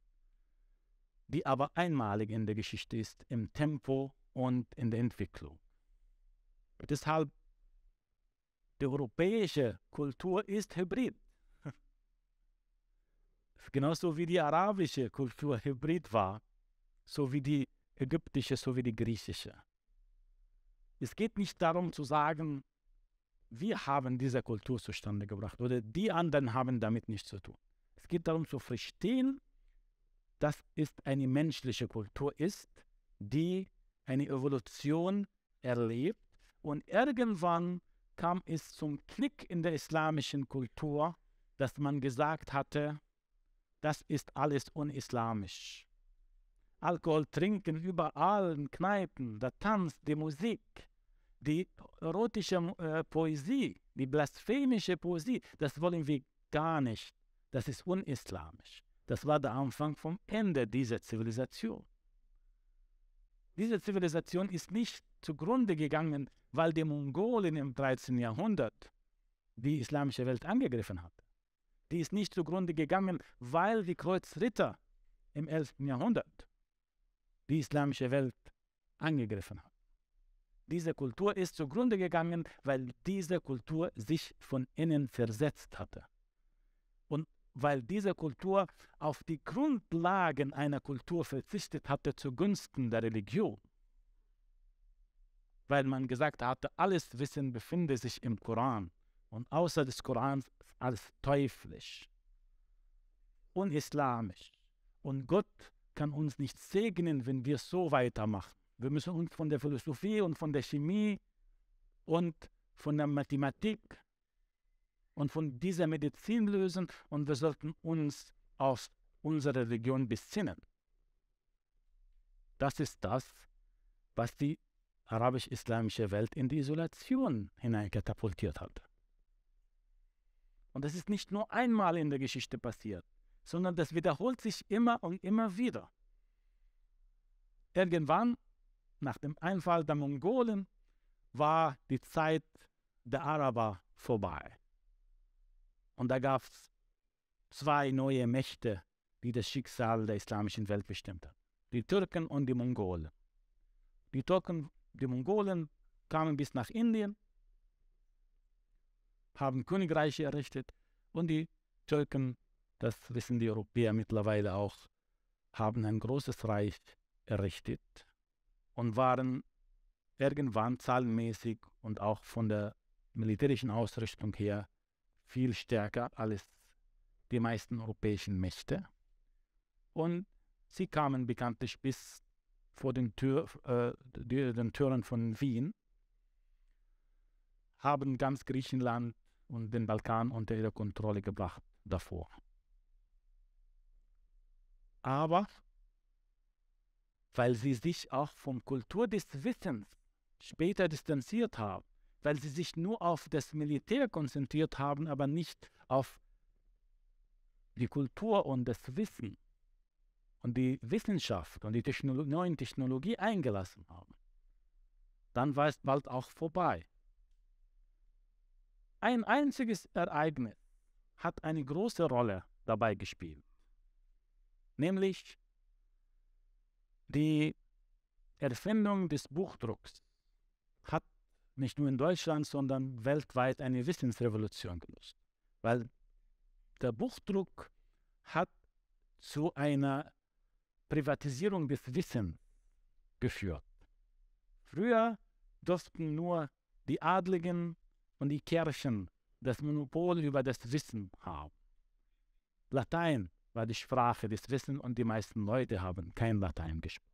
S1: die aber einmalig in der Geschichte ist, im Tempo und in der Entwicklung. Deshalb, die europäische Kultur ist hybrid. [laughs] Genauso wie die arabische Kultur hybrid war, so wie die ägyptische, so wie die griechische. Es geht nicht darum zu sagen, wir haben diese Kultur zustande gebracht oder die anderen haben damit nichts zu tun. Es geht darum zu verstehen, dass es eine menschliche Kultur ist, die eine Evolution erlebt und irgendwann kam es zum Klick in der islamischen Kultur, dass man gesagt hatte, das ist alles unislamisch. Alkohol trinken überall in Kneipen, der Tanz, die Musik, die erotische äh, Poesie, die blasphemische Poesie, das wollen wir gar nicht. Das ist unislamisch. Das war der Anfang vom Ende dieser Zivilisation. Diese Zivilisation ist nicht zugrunde gegangen, weil die Mongolen im 13. Jahrhundert die islamische Welt angegriffen hat. Die ist nicht zugrunde gegangen, weil die Kreuzritter im 11. Jahrhundert die islamische Welt angegriffen hat. Diese Kultur ist zugrunde gegangen, weil diese Kultur sich von innen versetzt hatte. Und weil diese Kultur auf die Grundlagen einer Kultur verzichtet hatte zugunsten der Religion. Weil man gesagt hatte, alles Wissen befindet sich im Koran und außer des Korans alles teuflisch, unislamisch. Und Gott kann uns nicht segnen, wenn wir so weitermachen. Wir müssen uns von der Philosophie und von der Chemie und von der Mathematik und von dieser Medizin lösen und wir sollten uns auf unsere Religion besinnen. Das ist das, was die arabisch-islamische Welt in die Isolation hineinkatapultiert hat. Und das ist nicht nur einmal in der Geschichte passiert, sondern das wiederholt sich immer und immer wieder. Irgendwann, nach dem Einfall der Mongolen, war die Zeit der Araber vorbei. Und da gab es zwei neue Mächte, die das Schicksal der islamischen Welt bestimmt haben. Die Türken und die Mongolen. Die Türken, die Mongolen kamen bis nach Indien, haben Königreiche errichtet und die Türken, das wissen die Europäer mittlerweile auch, haben ein großes Reich errichtet und waren irgendwann zahlenmäßig und auch von der militärischen Ausrüstung her viel stärker als die meisten europäischen Mächte. Und sie kamen bekanntlich bis vor den, Tür, äh, den Türen von Wien, haben ganz Griechenland und den Balkan unter ihre Kontrolle gebracht davor. Aber weil sie sich auch vom Kultur des Wissens später distanziert haben, weil sie sich nur auf das Militär konzentriert haben, aber nicht auf die Kultur und das Wissen und die Wissenschaft und die Technolo neuen Technologie eingelassen haben. Dann war es bald auch vorbei. Ein einziges Ereignis hat eine große Rolle dabei gespielt, nämlich die Erfindung des Buchdrucks hat nicht nur in Deutschland, sondern weltweit eine Wissensrevolution gelöst. Weil der Buchdruck hat zu einer Privatisierung des Wissens geführt. Früher durften nur die Adligen und die Kirchen das Monopol über das Wissen haben. Latein war die Sprache des Wissens und die meisten Leute haben kein Latein gesprochen.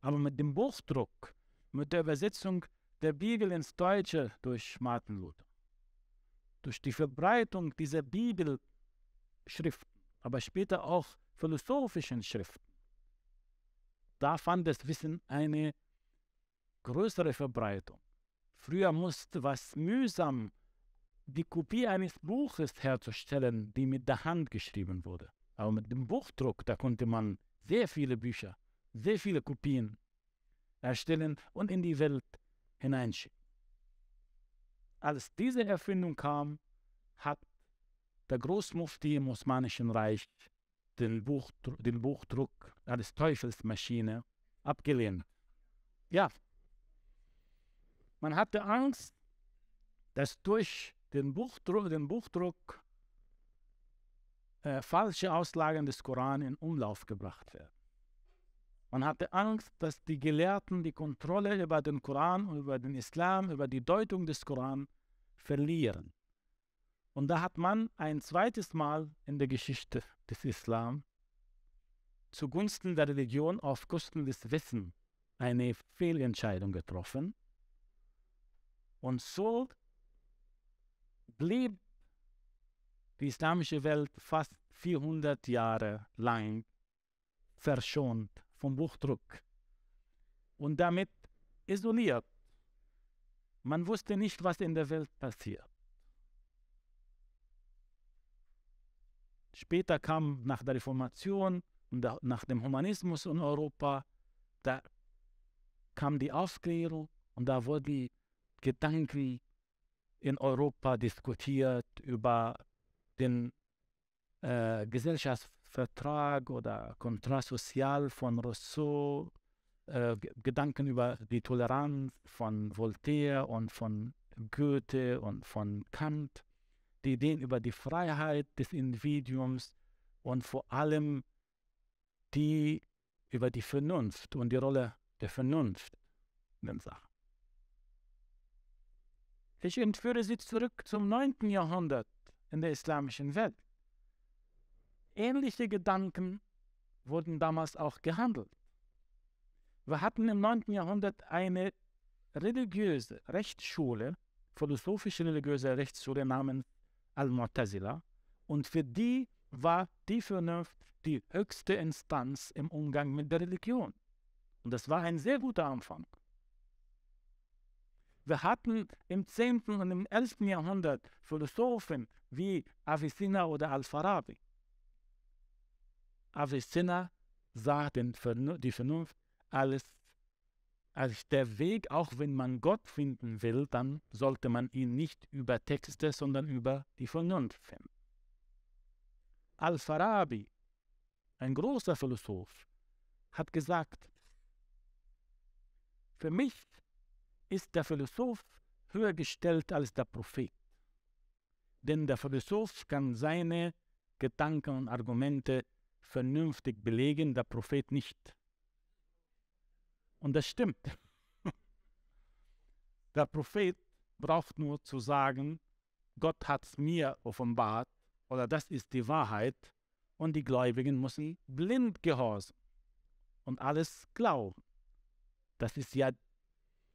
S1: Aber mit dem Buchdruck, mit der Übersetzung der Bibel ins Deutsche durch Martin Luther. Durch die Verbreitung dieser Bibelschriften, aber später auch philosophischen Schriften. Da fand das Wissen eine größere Verbreitung. Früher musste was mühsam die Kopie eines Buches herzustellen, die mit der Hand geschrieben wurde. Aber mit dem Buchdruck, da konnte man sehr viele Bücher, sehr viele Kopien erstellen und in die Welt hineinschicken. Als diese Erfindung kam, hat der Großmufti im Osmanischen Reich den, Buchdruck, den Buchdruck als Teufelsmaschine abgelehnt. Ja, man hatte Angst, dass durch den Buchdruck, den Buchdruck äh, falsche Auslagen des Koran in Umlauf gebracht werden. Man hatte Angst, dass die Gelehrten die Kontrolle über den Koran, über den Islam, über die Deutung des Koran verlieren. Und da hat man ein zweites Mal in der Geschichte des Islam zugunsten der Religion auf Kosten des Wissens eine Fehlentscheidung getroffen. Und so blieb die islamische Welt fast 400 Jahre lang verschont vom Buchdruck und damit isoliert. Man wusste nicht, was in der Welt passiert. Später kam nach der Reformation und nach dem Humanismus in Europa, da kam die Aufklärung und da wurden die Gedanken in Europa diskutiert über den äh, Gesellschaftsvertrag oder Contrat social von Rousseau, äh, Gedanken über die Toleranz von Voltaire und von Goethe und von Kant, die Ideen über die Freiheit des Individuums und vor allem die über die Vernunft und die Rolle der Vernunft in den Sachen. Ich entführe Sie zurück zum 9. Jahrhundert in der islamischen Welt. Ähnliche Gedanken wurden damals auch gehandelt. Wir hatten im 9. Jahrhundert eine religiöse Rechtsschule, philosophische religiöse Rechtsschule namens Al-Mu'tazila und für die war die Vernunft die höchste Instanz im Umgang mit der Religion. Und das war ein sehr guter Anfang. Wir hatten im 10. und im 11. Jahrhundert Philosophen wie Avicenna oder Al-Farabi. Avicenna sah den, die Vernunft als, als der Weg, auch wenn man Gott finden will, dann sollte man ihn nicht über Texte, sondern über die Vernunft finden. Al-Farabi, ein großer Philosoph, hat gesagt, für mich ist der Philosoph höher gestellt als der Prophet. Denn der Philosoph kann seine Gedanken und Argumente vernünftig belegen, der Prophet nicht. Und das stimmt. [laughs] Der Prophet braucht nur zu sagen, Gott hat es mir offenbart oder das ist die Wahrheit und die Gläubigen müssen blind gehorsam und alles glauben. Das ist ja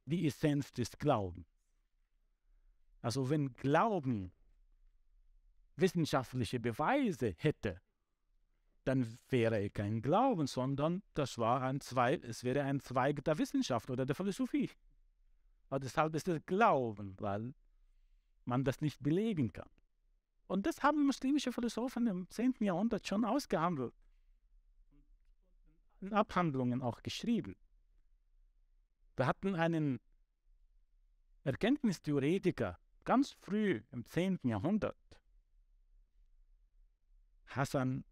S1: die Essenz des Glaubens. Also wenn Glauben wissenschaftliche Beweise hätte, dann wäre er kein Glauben, sondern das war ein Zweig, es wäre ein Zweig der Wissenschaft oder der Philosophie. Aber deshalb ist es Glauben, weil man das nicht belegen kann. Und das haben muslimische Philosophen im 10. Jahrhundert schon ausgehandelt. In Abhandlungen auch geschrieben. Wir hatten einen Erkenntnistheoretiker ganz früh im 10. Jahrhundert, Hassan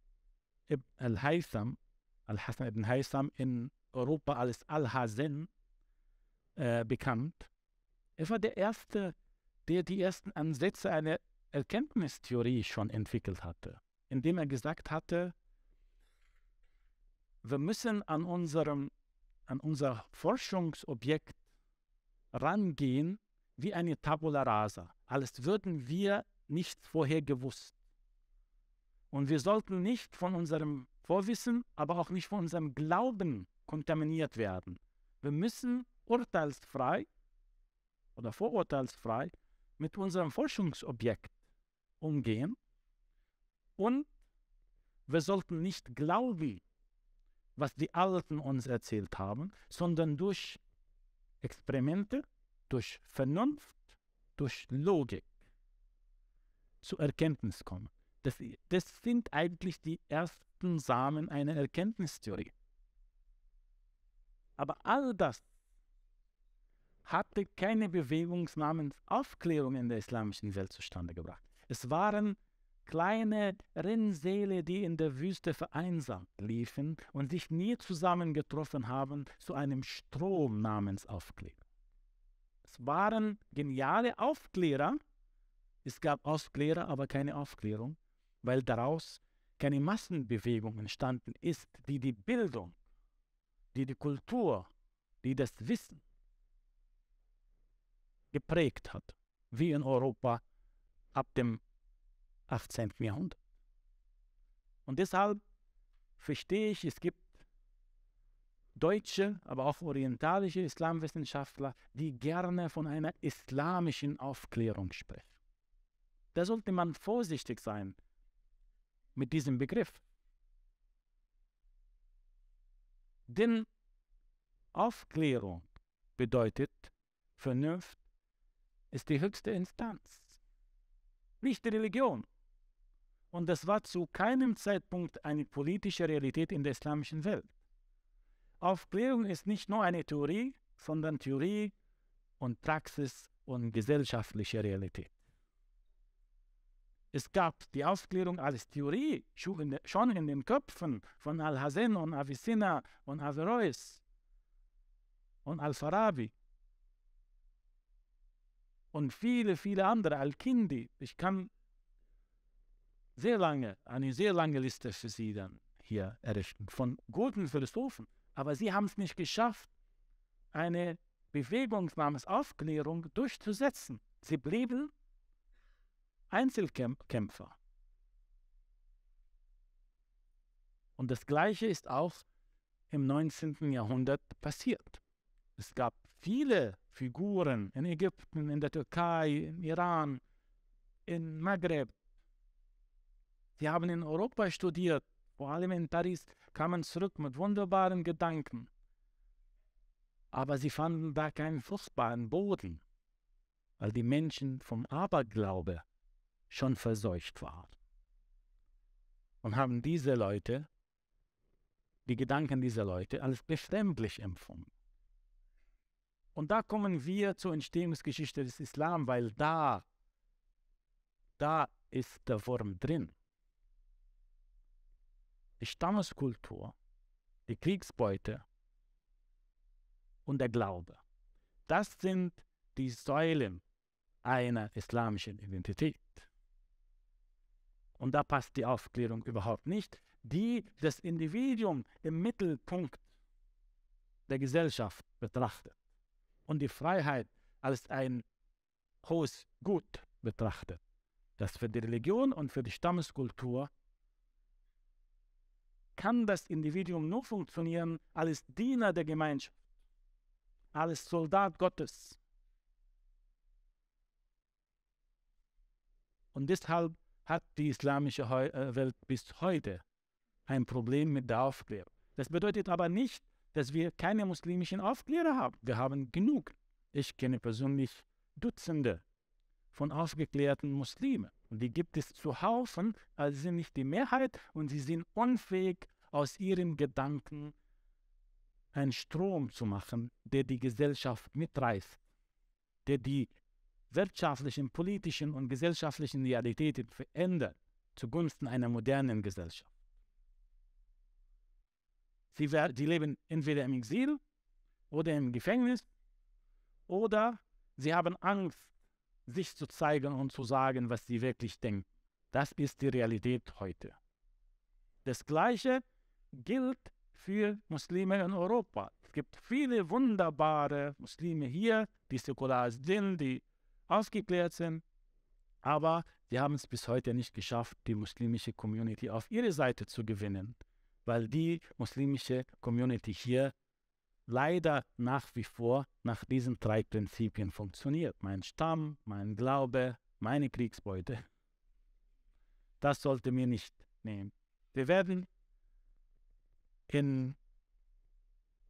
S1: ibn al-Haytham, al-Hassan ibn Haytham in Europa als Al-Hazen äh, bekannt. Er war der Erste, der die ersten Ansätze einer Erkenntnistheorie schon entwickelt hatte, indem er gesagt hatte, wir müssen an unserem an unser Forschungsobjekt rangehen wie eine Tabula rasa, als würden wir nichts vorher gewusst. Und wir sollten nicht von unserem Vorwissen, aber auch nicht von unserem Glauben kontaminiert werden. Wir müssen urteilsfrei oder vorurteilsfrei mit unserem Forschungsobjekt umgehen und wir sollten nicht glauben, was die Alten uns erzählt haben, sondern durch Experimente, durch Vernunft, durch Logik zur Erkenntnis kommen. Das, das sind eigentlich die ersten Samen einer Erkenntnistheorie. Aber all das hatte keine Bewegung Aufklärung in der islamischen Welt zustande gebracht. Es waren kleine Rennsäle, die in der Wüste vereinsamt liefen und sich nie zusammengetroffen haben zu einem Strom namens Aufklärung. Es waren geniale Aufklärer. Es gab Aufklärer, aber keine Aufklärung, weil daraus keine Massenbewegung entstanden ist, die die Bildung, die die Kultur, die das Wissen geprägt hat, wie in Europa ab dem 18. Jahrhundert. Und deshalb verstehe ich, es gibt deutsche, aber auch orientalische Islamwissenschaftler, die gerne von einer islamischen Aufklärung sprechen. Da sollte man vorsichtig sein mit diesem Begriff. Denn Aufklärung bedeutet, Vernunft ist die höchste Instanz, nicht die Religion. Und das war zu keinem Zeitpunkt eine politische Realität in der islamischen Welt. Aufklärung ist nicht nur eine Theorie, sondern Theorie und Praxis und gesellschaftliche Realität. Es gab die Aufklärung als Theorie schon in den Köpfen von Al-Hazen und Avicenna und Averroes und Al-Farabi und viele, viele andere, Al-Kindi. Ich kann sehr lange, eine sehr lange Liste für Sie dann hier errichten von guten Philosophen. Aber sie haben es nicht geschafft, eine Bewegung namens Aufklärung durchzusetzen. Sie blieben Einzelkämpfer. Und das Gleiche ist auch im 19. Jahrhundert passiert. Es gab viele Figuren in Ägypten, in der Türkei, in Iran, in Maghreb. Sie haben in Europa studiert, vor allem in Paris, kamen zurück mit wunderbaren Gedanken. Aber sie fanden da keinen fruchtbaren Boden, weil die Menschen vom Aberglaube schon verseucht waren. Und haben diese Leute, die Gedanken dieser Leute, als befremdlich empfunden. Und da kommen wir zur Entstehungsgeschichte des Islam, weil da, da ist der Wurm drin. Die Stammeskultur, die Kriegsbeute und der Glaube. Das sind die Säulen einer islamischen Identität. Und da passt die Aufklärung überhaupt nicht, die das Individuum im Mittelpunkt der Gesellschaft betrachtet und die Freiheit als ein hohes Gut betrachtet, das für die Religion und für die Stammeskultur kann das Individuum nur funktionieren als Diener der Gemeinschaft, als Soldat Gottes. Und deshalb hat die islamische äh, Welt bis heute ein Problem mit der Aufklärung. Das bedeutet aber nicht, dass wir keine muslimischen Aufklärer haben. Wir haben genug. Ich kenne persönlich Dutzende von aufgeklärten Muslimen. Und die gibt es zu Haufen, also sind nicht die Mehrheit und sie sind unfähig, aus ihren Gedanken einen Strom zu machen, der die Gesellschaft mitreißt, der die wirtschaftlichen, politischen und gesellschaftlichen Realitäten verändert zugunsten einer modernen Gesellschaft. Sie, sie leben entweder im Exil oder im Gefängnis oder sie haben Angst, sich zu zeigen und zu sagen, was sie wirklich denken. Das ist die Realität heute. Das Gleiche gilt für Muslime in Europa. Es gibt viele wunderbare Muslime hier, die säkular sind, die aufgeklärt sind, aber sie haben es bis heute nicht geschafft, die muslimische Community auf ihre Seite zu gewinnen, weil die muslimische Community hier leider nach wie vor nach diesen drei Prinzipien funktioniert. Mein Stamm, mein Glaube, meine Kriegsbeute. Das sollte mir nicht nehmen. Wir werden in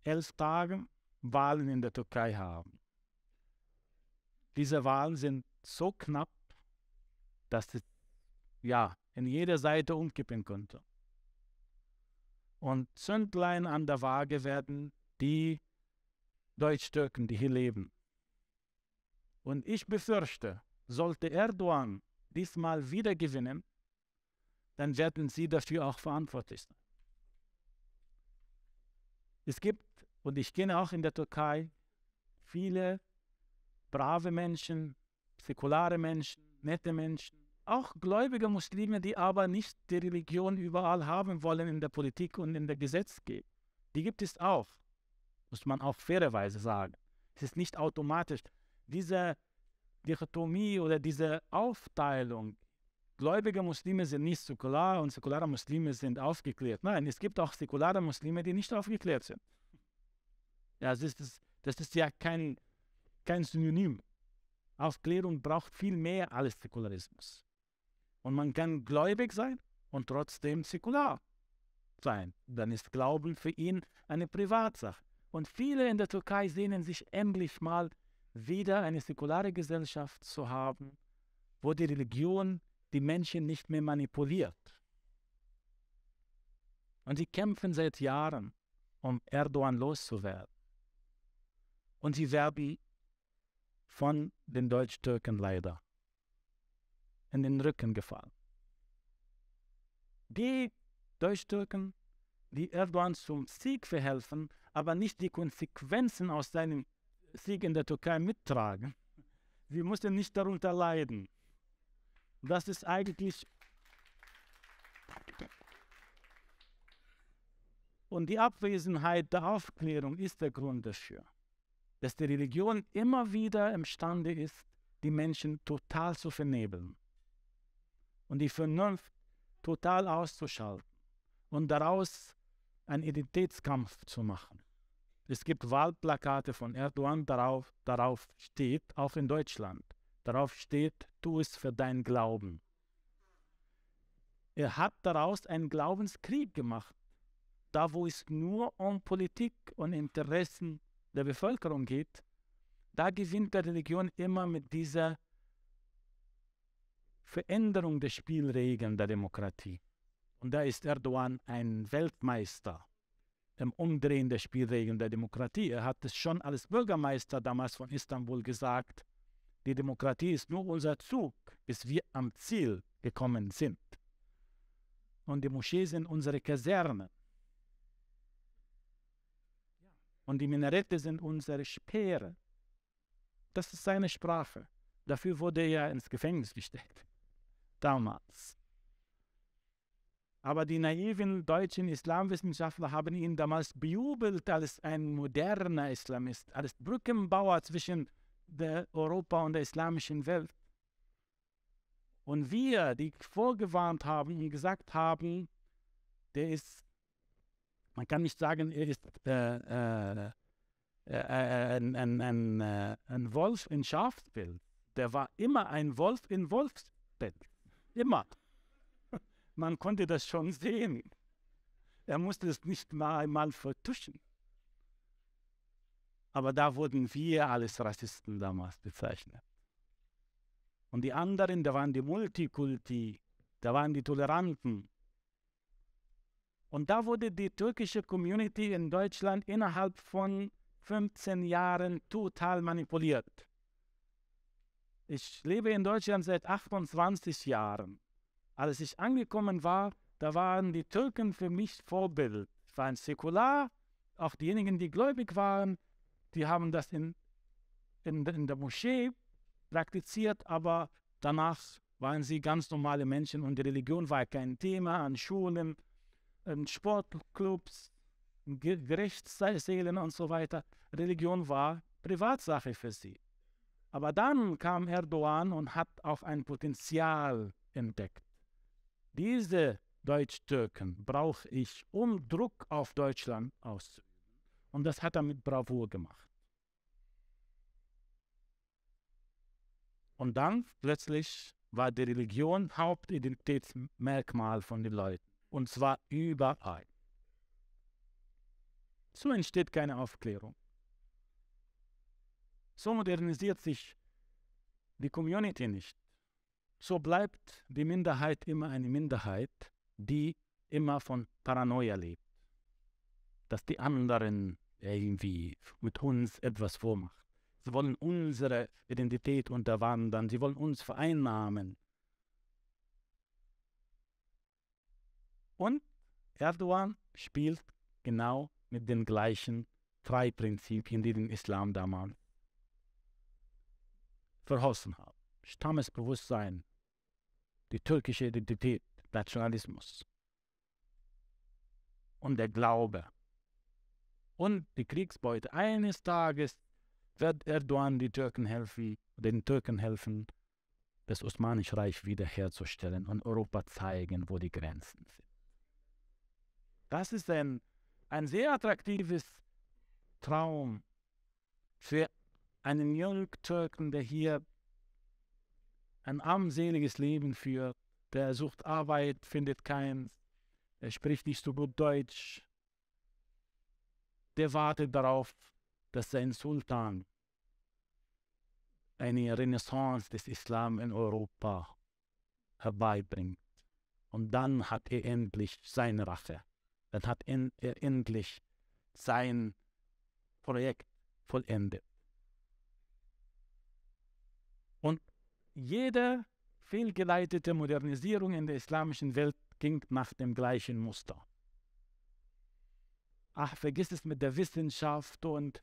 S1: elf Tagen Wahlen in der Türkei haben. Diese Wahlen sind so knapp, dass es ja in jeder Seite umkippen könnte. Und Zündlein an der Waage werden die Deutsch-Türken, die hier leben. Und ich befürchte, sollte Erdogan diesmal wieder gewinnen, dann werden sie dafür auch verantwortlich sein. Es gibt, und ich kenne auch in der Türkei, viele brave Menschen, säkulare Menschen, nette Menschen, auch gläubige Muslime, die aber nicht die Religion überall haben wollen in der Politik und in der Gesetzgebung. Die gibt es auch, muss man auch fairerweise sagen. Es ist nicht automatisch. Diese Dichotomie oder diese Aufteilung, gläubige Muslime sind nicht säkular und säkulare Muslime sind aufgeklärt. Nein, es gibt auch säkulare Muslime, die nicht aufgeklärt sind. Ja, das ist, das ist ja kein kein Synonym. Aufklärung braucht viel mehr als Säkularismus. Und man kann gläubig sein und trotzdem säkular sein. Dann ist Glauben für ihn eine Privatsache. Und viele in der Türkei sehnen sich endlich mal wieder eine säkulare Gesellschaft zu haben, wo die Religion die Menschen nicht mehr manipuliert. Und sie kämpfen seit Jahren, um Erdogan loszuwerden. Und sie werden von den Deutsch-Türken leider in den Rücken gefallen. Die Deutsch-Türken, die Erdogan zum Sieg verhelfen, aber nicht die Konsequenzen aus seinem Sieg in der Türkei mittragen. Sie mussten nicht darunter leiden. Das ist eigentlich. Und die Abwesenheit der Aufklärung ist der Grund dafür, dass die Religion immer wieder imstande ist, die Menschen total zu vernebeln und die Vernunft total auszuschalten und daraus einen Identitätskampf zu machen. Es gibt Wahlplakate von Erdogan, darauf, darauf steht, auch in Deutschland, darauf steht, tu es für deinen Glauben. Er hat daraus einen Glaubenskrieg gemacht. Da, wo es nur um Politik und Interessen der Bevölkerung geht, da gewinnt die Religion immer mit dieser Veränderung der Spielregeln der Demokratie. Und da ist Erdogan ein Weltmeister im Umdrehen der Spielregeln der Demokratie. Er hat es schon als Bürgermeister damals von Istanbul gesagt, die Demokratie ist nur unser Zug, bis wir am Ziel gekommen sind. Und die Moschee sind unsere Kaserne. Und die Minarette sind unsere Speere. Das ist seine Sprache. Dafür wurde er ins Gefängnis gesteckt. Damals. Aber die naiven deutschen Islamwissenschaftler haben ihn damals bejubelt als ein moderner Islamist, als Brückenbauer zwischen der Europa und der islamischen Welt. Und wir, die vorgewarnt haben und gesagt haben, der ist, man kann nicht sagen, er ist äh, äh, äh, ein, ein, ein, äh, ein Wolf in Schafsbild. Der war immer ein Wolf in Wolfsbild. Immer. Man konnte das schon sehen. Er musste es nicht mal einmal vertuschen. Aber da wurden wir als Rassisten damals bezeichnet. Und die anderen, da waren die Multikulti, da waren die Toleranten. Und da wurde die türkische Community in Deutschland innerhalb von 15 Jahren total manipuliert. Ich lebe in Deutschland seit 28 Jahren. Als ich angekommen war, da waren die Türken für mich Vorbild. Es waren säkular, auch diejenigen, die gläubig waren, die haben das in, in, in der Moschee praktiziert, aber danach waren sie ganz normale Menschen und die Religion war kein Thema an Schulen, in Sportclubs, Gerichtssälen und so weiter. Religion war Privatsache für sie. Aber dann kam Erdogan und hat auch ein Potenzial entdeckt. Diese Deutsch-Türken brauche ich, um Druck auf Deutschland auszuüben. Und das hat er mit Bravour gemacht. Und dann plötzlich war die Religion Hauptidentitätsmerkmal von den Leuten. Und zwar überall. So entsteht keine Aufklärung. So modernisiert sich die Community nicht so bleibt die Minderheit immer eine Minderheit, die immer von Paranoia lebt. Dass die anderen irgendwie mit uns etwas vormachen. Sie wollen unsere Identität unterwandern, sie wollen uns vereinnahmen. Und Erdogan spielt genau mit den gleichen drei Prinzipien, die den Islam damals verheißen haben. Stammesbewusstsein, die türkische Identität, Nationalismus und der Glaube und die Kriegsbeute. Eines Tages wird Erdogan die Türken helfen, den Türken helfen, das Osmanische Reich wiederherzustellen und Europa zeigen, wo die Grenzen sind. Das ist ein, ein sehr attraktives Traum für einen jungen Türken, der hier ein armseliges Leben führt, der sucht Arbeit, findet keins, er spricht nicht so gut Deutsch. Der wartet darauf, dass sein Sultan eine Renaissance des Islam in Europa herbeibringt. Und dann hat er endlich seine Rache. Dann hat er endlich sein Projekt vollendet. Jede fehlgeleitete Modernisierung in der islamischen Welt ging nach dem gleichen Muster. Ach, vergiss es mit der Wissenschaft und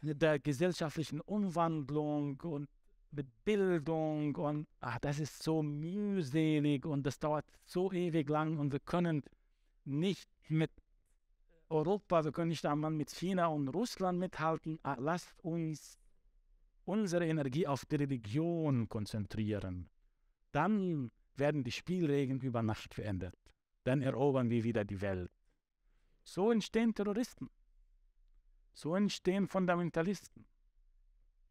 S1: der gesellschaftlichen Umwandlung und mit Bildung und ach, das ist so mühselig und das dauert so ewig lang und wir können nicht mit Europa, wir können nicht einmal mit China und Russland mithalten. Ach, lasst uns unsere Energie auf die Religion konzentrieren. Dann werden die Spielregeln über Nacht verändert. Dann erobern wir wieder die Welt. So entstehen Terroristen. So entstehen Fundamentalisten,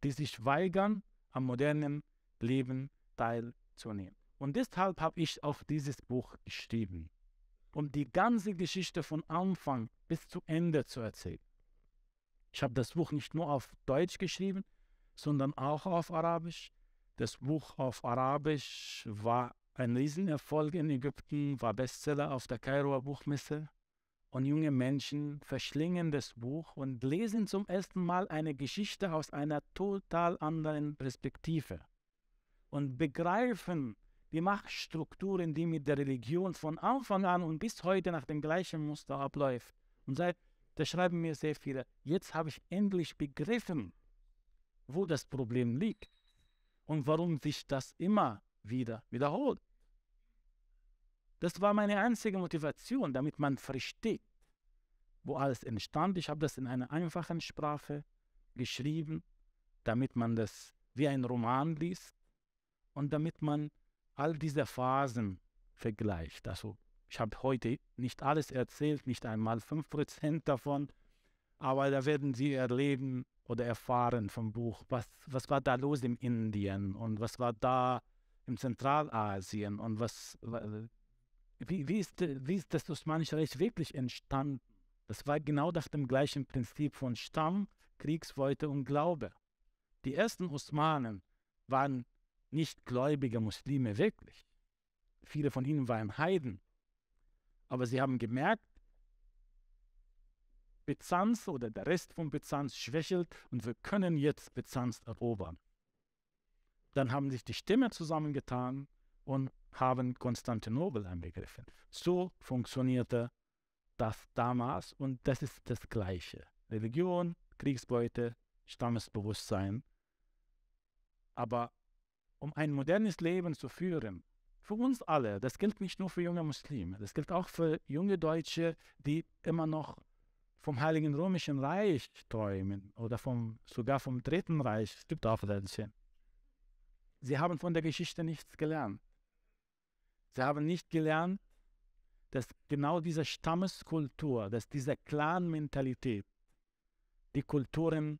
S1: die sich weigern, am modernen Leben teilzunehmen. Und deshalb habe ich auch dieses Buch geschrieben, um die ganze Geschichte von Anfang bis zu Ende zu erzählen. Ich habe das Buch nicht nur auf Deutsch geschrieben, sondern auch auf Arabisch. Das Buch auf Arabisch war ein Riesenerfolg in Ägypten, war Bestseller auf der Kairoer Buchmesse. Und junge Menschen verschlingen das Buch und lesen zum ersten Mal eine Geschichte aus einer total anderen Perspektive und begreifen die Machtstrukturen, die mit der Religion von Anfang an und bis heute nach dem gleichen Muster abläuft. Und seit, da schreiben mir sehr viele, jetzt habe ich endlich begriffen, wo das Problem liegt und warum sich das immer wieder wiederholt. Das war meine einzige Motivation, damit man versteht, wo alles entstand. Ich habe das in einer einfachen Sprache geschrieben, damit man das wie ein Roman liest und damit man all diese Phasen vergleicht. Also ich habe heute nicht alles erzählt, nicht einmal 5% davon, aber da werden Sie erleben oder erfahren vom Buch, was, was war da los in Indien und was war da in Zentralasien und was, wie, wie, ist, wie ist das Osmanische Reich wirklich entstanden? Das war genau nach dem gleichen Prinzip von Stamm, Kriegsbeute und Glaube. Die ersten Osmanen waren nicht gläubige Muslime wirklich. Viele von ihnen waren Heiden. Aber sie haben gemerkt, Byzanz oder der Rest von Byzanz schwächelt und wir können jetzt Byzanz erobern. Dann haben sich die Stämme zusammengetan und haben Konstantinopel angegriffen. So funktionierte das damals und das ist das Gleiche. Religion, Kriegsbeute, Stammesbewusstsein. Aber um ein modernes Leben zu führen, für uns alle, das gilt nicht nur für junge Muslime, das gilt auch für junge Deutsche, die immer noch vom Heiligen Römischen Reich träumen oder vom, sogar vom Dritten Reich. Es gibt auch welche. Sie haben von der Geschichte nichts gelernt. Sie haben nicht gelernt, dass genau diese Stammeskultur, dass diese Clan-Mentalität die Kulturen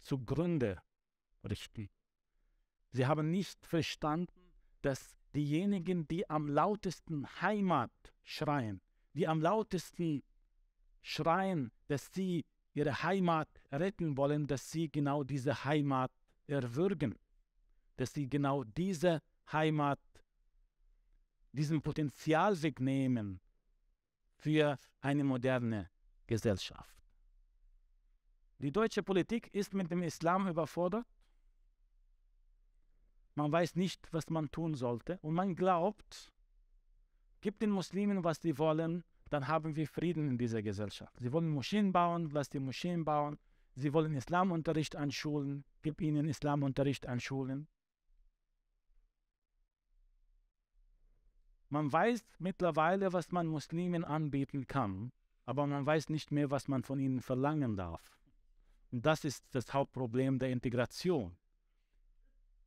S1: zugrunde richten. Sie haben nicht verstanden, dass diejenigen, die am lautesten Heimat schreien, die am lautesten schreien, dass sie ihre Heimat retten wollen, dass sie genau diese Heimat erwürgen, dass sie genau diese Heimat diesen Potenzial wegnehmen für eine moderne Gesellschaft. Die deutsche Politik ist mit dem Islam überfordert. Man weiß nicht, was man tun sollte. Und man glaubt, gibt den Muslimen, was sie wollen, dann haben wir Frieden in dieser Gesellschaft. Sie wollen Moscheen bauen, lass die Moscheen bauen. Sie wollen Islamunterricht an Schulen, gib ihnen Islamunterricht an Schulen. Man weiß mittlerweile, was man Muslimen anbieten kann, aber man weiß nicht mehr, was man von ihnen verlangen darf. Und das ist das Hauptproblem der Integration.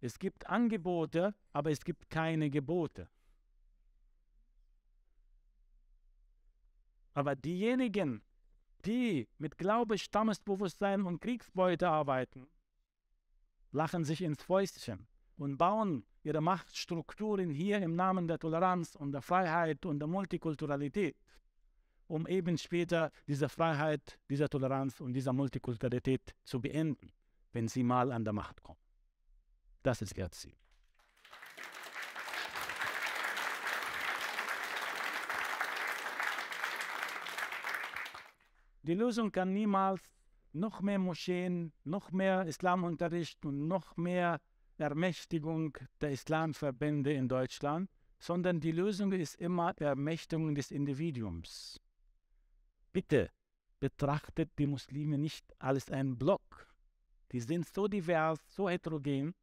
S1: Es gibt Angebote, aber es gibt keine Gebote. Aber diejenigen, die mit Glaube, Stammesbewusstsein und Kriegsbeute arbeiten, lachen sich ins Fäustchen und bauen ihre Machtstrukturen hier im Namen der Toleranz und der Freiheit und der Multikulturalität, um eben später diese Freiheit, diese Toleranz und diese Multikulturalität zu beenden, wenn sie mal an der Macht kommen. Das ist ihr Ziel. Die Lösung kann niemals noch mehr Moscheen, noch mehr Islamunterricht und noch mehr Ermächtigung der Islamverbände in Deutschland, sondern die Lösung ist immer Ermächtigung des Individuums. Bitte betrachtet die Muslime nicht als einen Block. Die sind so divers, so heterogen.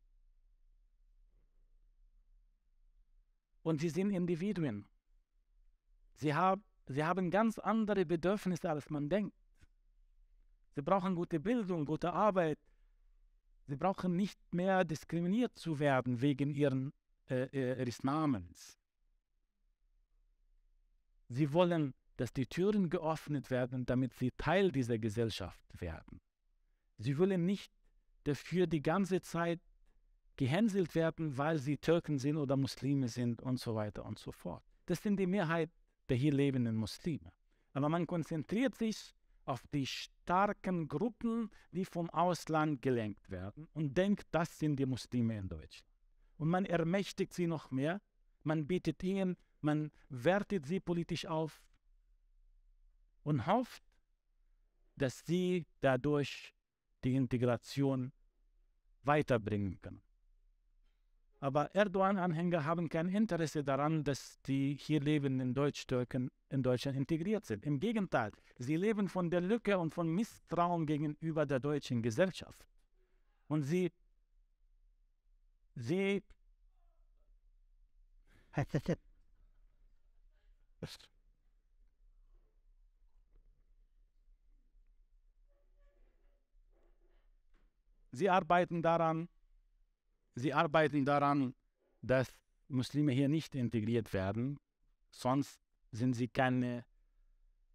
S1: Und sie sind Individuen. Sie, hab, sie haben ganz andere Bedürfnisse, als man denkt. Sie brauchen gute Bildung, gute Arbeit, Sie brauchen nicht mehr diskriminiert zu werden wegen ihren, äh, äh, ihres Namens. Sie wollen, dass die Türen geöffnet werden, damit sie Teil dieser Gesellschaft werden. Sie wollen nicht dafür die ganze Zeit gehänselt werden, weil sie Türken sind oder Muslime sind und so weiter und so fort. Das sind die Mehrheit der hier lebenden Muslime. Aber man konzentriert sich auf die starken Gruppen, die vom Ausland gelenkt werden und denkt, das sind die Muslime in Deutschland. Und man ermächtigt sie noch mehr, man bietet ihnen, man wertet sie politisch auf und hofft, dass sie dadurch die Integration weiterbringen können. Aber Erdogan-Anhänger haben kein Interesse daran, dass die hier lebenden Deutsch-Türken in Deutschland integriert sind. Im Gegenteil, sie leben von der Lücke und von Misstrauen gegenüber der deutschen Gesellschaft. Und sie, sie, [laughs] sie arbeiten daran, Sie arbeiten daran, dass Muslime hier nicht integriert werden, sonst sind sie keine,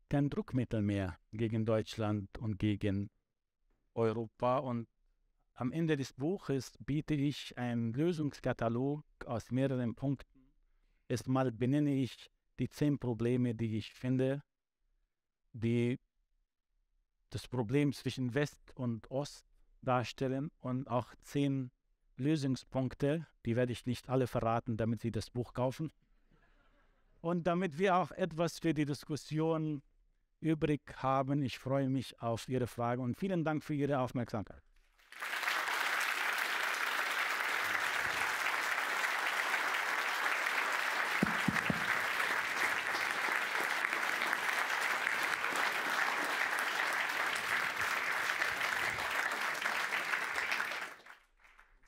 S1: kein Druckmittel mehr gegen Deutschland und gegen Europa. Und am Ende des Buches biete ich einen Lösungskatalog aus mehreren Punkten. Erstmal benenne ich die zehn Probleme, die ich finde, die das Problem zwischen West und Ost darstellen und auch zehn Lösungspunkte, die werde ich nicht alle verraten, damit Sie das Buch kaufen. Und damit wir auch etwas für die Diskussion übrig haben, ich freue mich auf Ihre Frage und vielen Dank für Ihre Aufmerksamkeit.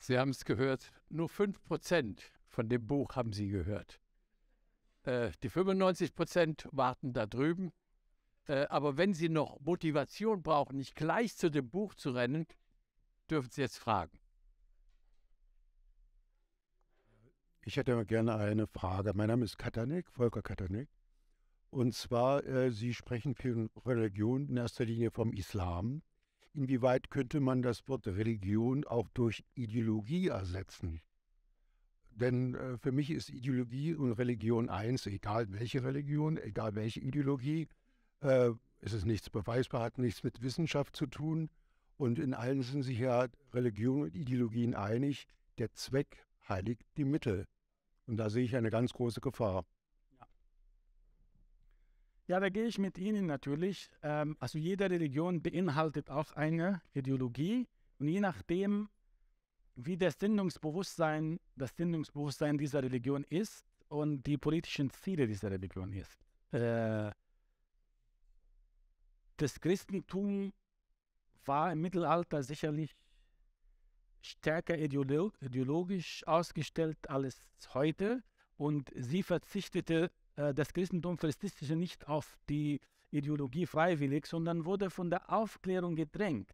S2: Sie haben es gehört, nur 5% von dem Buch haben Sie gehört. Äh, die 95% warten da drüben. Äh, aber wenn Sie noch Motivation brauchen, nicht gleich zu dem Buch zu rennen, dürfen Sie jetzt fragen.
S3: Ich hätte gerne eine Frage. Mein Name ist Katanek, Volker Katanek. Und zwar, äh, Sie sprechen für Religion in erster Linie vom Islam. Inwieweit könnte man das Wort Religion auch durch Ideologie ersetzen? Denn äh, für mich ist Ideologie und Religion eins, egal welche Religion, egal welche Ideologie. Äh, es ist nichts beweisbar, hat nichts mit Wissenschaft zu tun. Und in allen sind sich ja Religion und Ideologien einig, der Zweck heiligt die Mittel. Und da sehe ich eine ganz große Gefahr.
S1: Ja, da gehe ich mit Ihnen natürlich. Ähm, also jede Religion beinhaltet auch eine Ideologie und je nachdem, wie das Sendungsbewusstsein, das Sendungsbewusstsein dieser Religion ist und die politischen Ziele dieser Religion ist. Äh, das Christentum war im Mittelalter sicherlich stärker ideolog ideologisch ausgestellt als heute und sie verzichtete das Christentum verzichtete nicht auf die Ideologie freiwillig, sondern wurde von der Aufklärung gedrängt,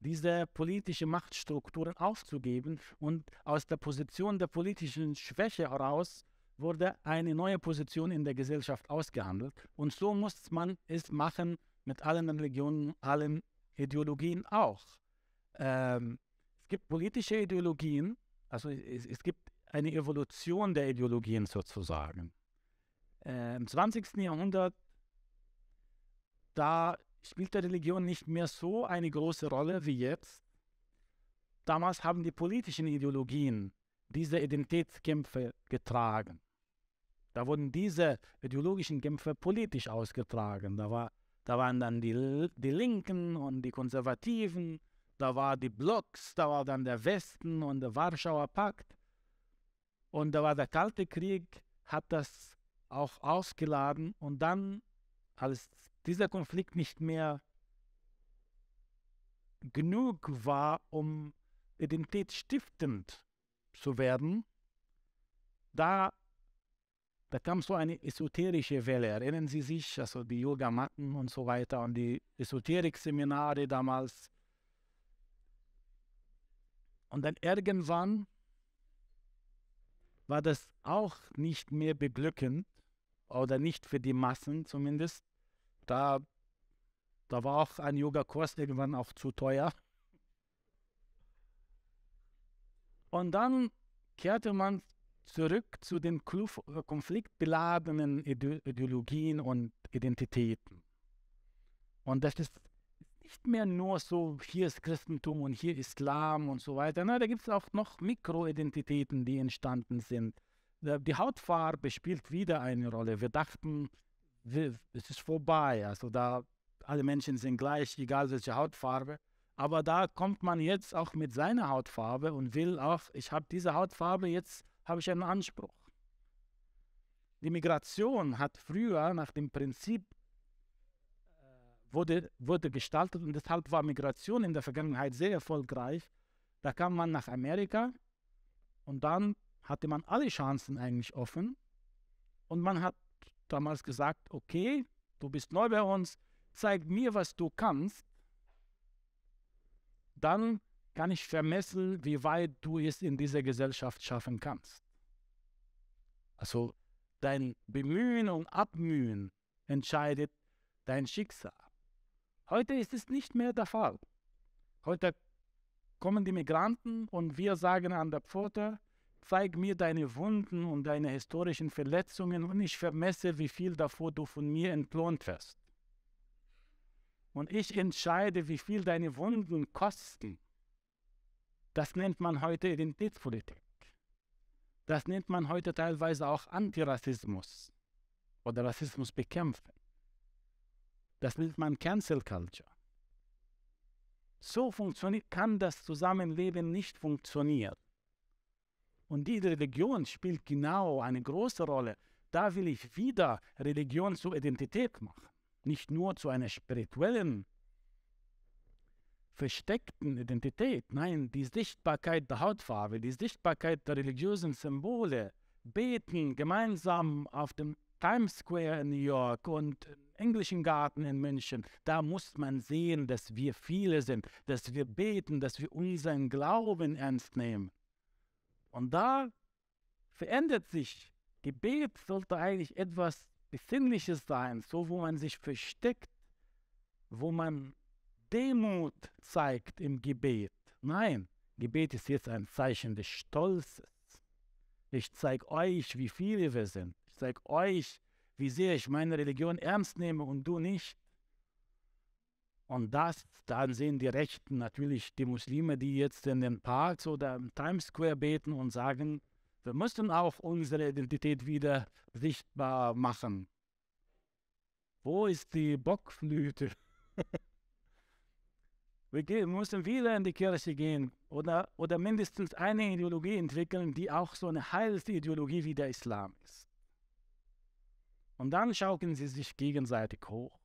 S1: diese politischen Machtstrukturen aufzugeben und aus der Position der politischen Schwäche heraus wurde eine neue Position in der Gesellschaft ausgehandelt. Und so muss man es machen mit allen Religionen, allen Ideologien auch. Ähm, es gibt politische Ideologien, Also es, es gibt eine Evolution der Ideologien sozusagen. Äh, Im 20. Jahrhundert, da spielte Religion nicht mehr so eine große Rolle wie jetzt. Damals haben die politischen Ideologien diese Identitätskämpfe getragen. Da wurden diese ideologischen Kämpfe politisch ausgetragen. Da, war, da waren dann die, die Linken und die Konservativen, da waren die Blocks, da war dann der Westen und der Warschauer Pakt. Und da war der Kalte Krieg, hat das auch ausgeladen. Und dann, als dieser Konflikt nicht mehr genug war, um identitätsstiftend zu werden, da, da kam so eine esoterische Welle. Erinnern Sie sich, also die Yogamatten und so weiter und die Esoterik-Seminare damals. Und dann irgendwann war das auch nicht mehr beglückend oder nicht für die Massen zumindest. Da, da war auch ein Yogakurs irgendwann auch zu teuer. Und dann kehrte man zurück zu den konfliktbeladenen Ideologien und Identitäten. Und das ist nicht mehr nur so, hier ist Christentum und hier Islam und so weiter. Na, da gibt es auch noch Mikroidentitäten, die entstanden sind. Die Hautfarbe spielt wieder eine Rolle. Wir dachten, es ist vorbei. Also da alle Menschen sind gleich, egal welche Hautfarbe. Aber da kommt man jetzt auch mit seiner Hautfarbe und will auch, ich habe diese Hautfarbe, jetzt habe ich einen Anspruch. Die Migration hat früher nach dem Prinzip äh, wurde, wurde gestaltet und deshalb war Migration in der Vergangenheit sehr erfolgreich. Da kam man nach Amerika und dann hatte man alle Chancen eigentlich offen und man hat damals gesagt, okay, du bist neu bei uns, zeig mir, was du kannst dann kann ich vermessen, wie weit du es in dieser Gesellschaft schaffen kannst. Also dein Bemühen und Abmühen entscheidet dein Schicksal. Heute ist es nicht mehr der Fall. Heute kommen die Migranten und wir sagen an der Pforte, zeig mir deine Wunden und deine historischen Verletzungen und ich vermesse, wie viel davon du von mir entlohnt wirst. Und ich entscheide, wie viel deine Wunden kosten. Das nennt man heute Identitätspolitik. Das nennt man heute teilweise auch Antirassismus oder Rassismus bekämpfen. Das nennt man Cancel Culture. So kann das Zusammenleben nicht funktionieren. Und die Religion spielt genau eine große Rolle. Da will ich wieder Religion zur Identität machen nicht nur zu einer spirituellen, versteckten Identität, nein, die Sichtbarkeit der Hautfarbe, die Sichtbarkeit der religiösen Symbole, beten gemeinsam auf dem Times Square in New York und im Englischen Garten in München, da muss man sehen, dass wir viele sind, dass wir beten, dass wir unseren Glauben ernst nehmen. Und da verändert sich. Gebet sollte eigentlich etwas Besinnliches sein, so wo man sich versteckt, wo man Demut zeigt im Gebet. Nein, Gebet ist jetzt ein Zeichen des Stolzes. Ich zeige euch, wie viele wir sind. Ich zeige euch, wie sehr ich meine Religion ernst nehme und du nicht. Und das, dann sehen die Rechten natürlich die Muslime, die jetzt in den Parks oder im Times Square beten und sagen, wir müssen auch unsere Identität wieder sichtbar machen. Wo ist die Bockflöte? [laughs] wir gehen, müssen wieder in die Kirche gehen oder, oder mindestens eine Ideologie entwickeln, die auch so eine Heilsideologie wie der Islam ist. Und dann schaukeln sie sich gegenseitig hoch.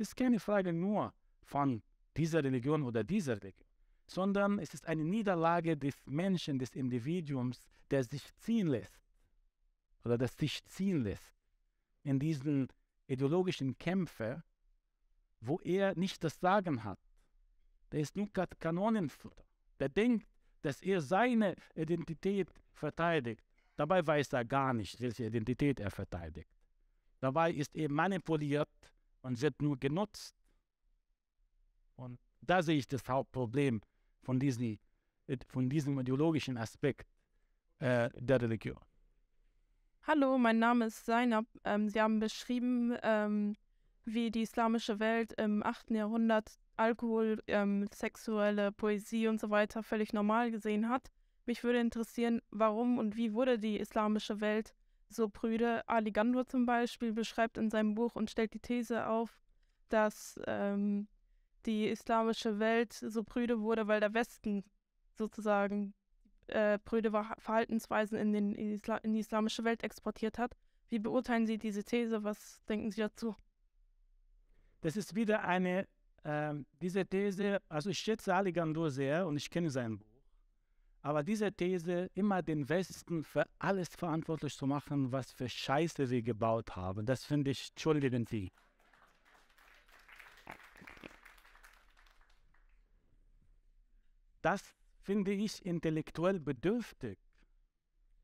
S1: Es ist keine Frage nur von dieser Religion oder dieser Religion, sondern es ist eine Niederlage des Menschen, des Individuums, der sich ziehen lässt oder das sich ziehen lässt in diesen ideologischen Kämpfen, wo er nicht das Sagen hat. Der ist nur Kanonenfutter. Der denkt, dass er seine Identität verteidigt. Dabei weiß er gar nicht, welche Identität er verteidigt. Dabei ist er manipuliert und wird nur genutzt. Und da sehe ich das Hauptproblem von diesen von diesem ideologischen Aspekt äh, der Religion.
S4: Hallo, mein Name ist Zainab. Ähm, Sie haben beschrieben, ähm, wie die islamische Welt im 8. Jahrhundert Alkohol, ähm, sexuelle Poesie und so weiter völlig normal gesehen hat. Mich würde interessieren, warum und wie wurde die islamische Welt so prüde? Ali Gandur zum Beispiel beschreibt in seinem Buch und stellt die These auf, dass ähm, die islamische Welt so prüde wurde, weil der Westen sozusagen äh, prüde Verhaltensweisen in, den, in die islamische Welt exportiert hat. Wie beurteilen Sie diese These? Was denken Sie dazu?
S1: Das ist wieder eine, äh, diese These, also ich schätze Ali Gandur sehr und ich kenne sein Buch. Aber diese These, immer den Westen für alles verantwortlich zu machen, was für Scheiße wir gebaut haben, das finde ich, entschuldigen Sie. Das finde ich intellektuell bedürftig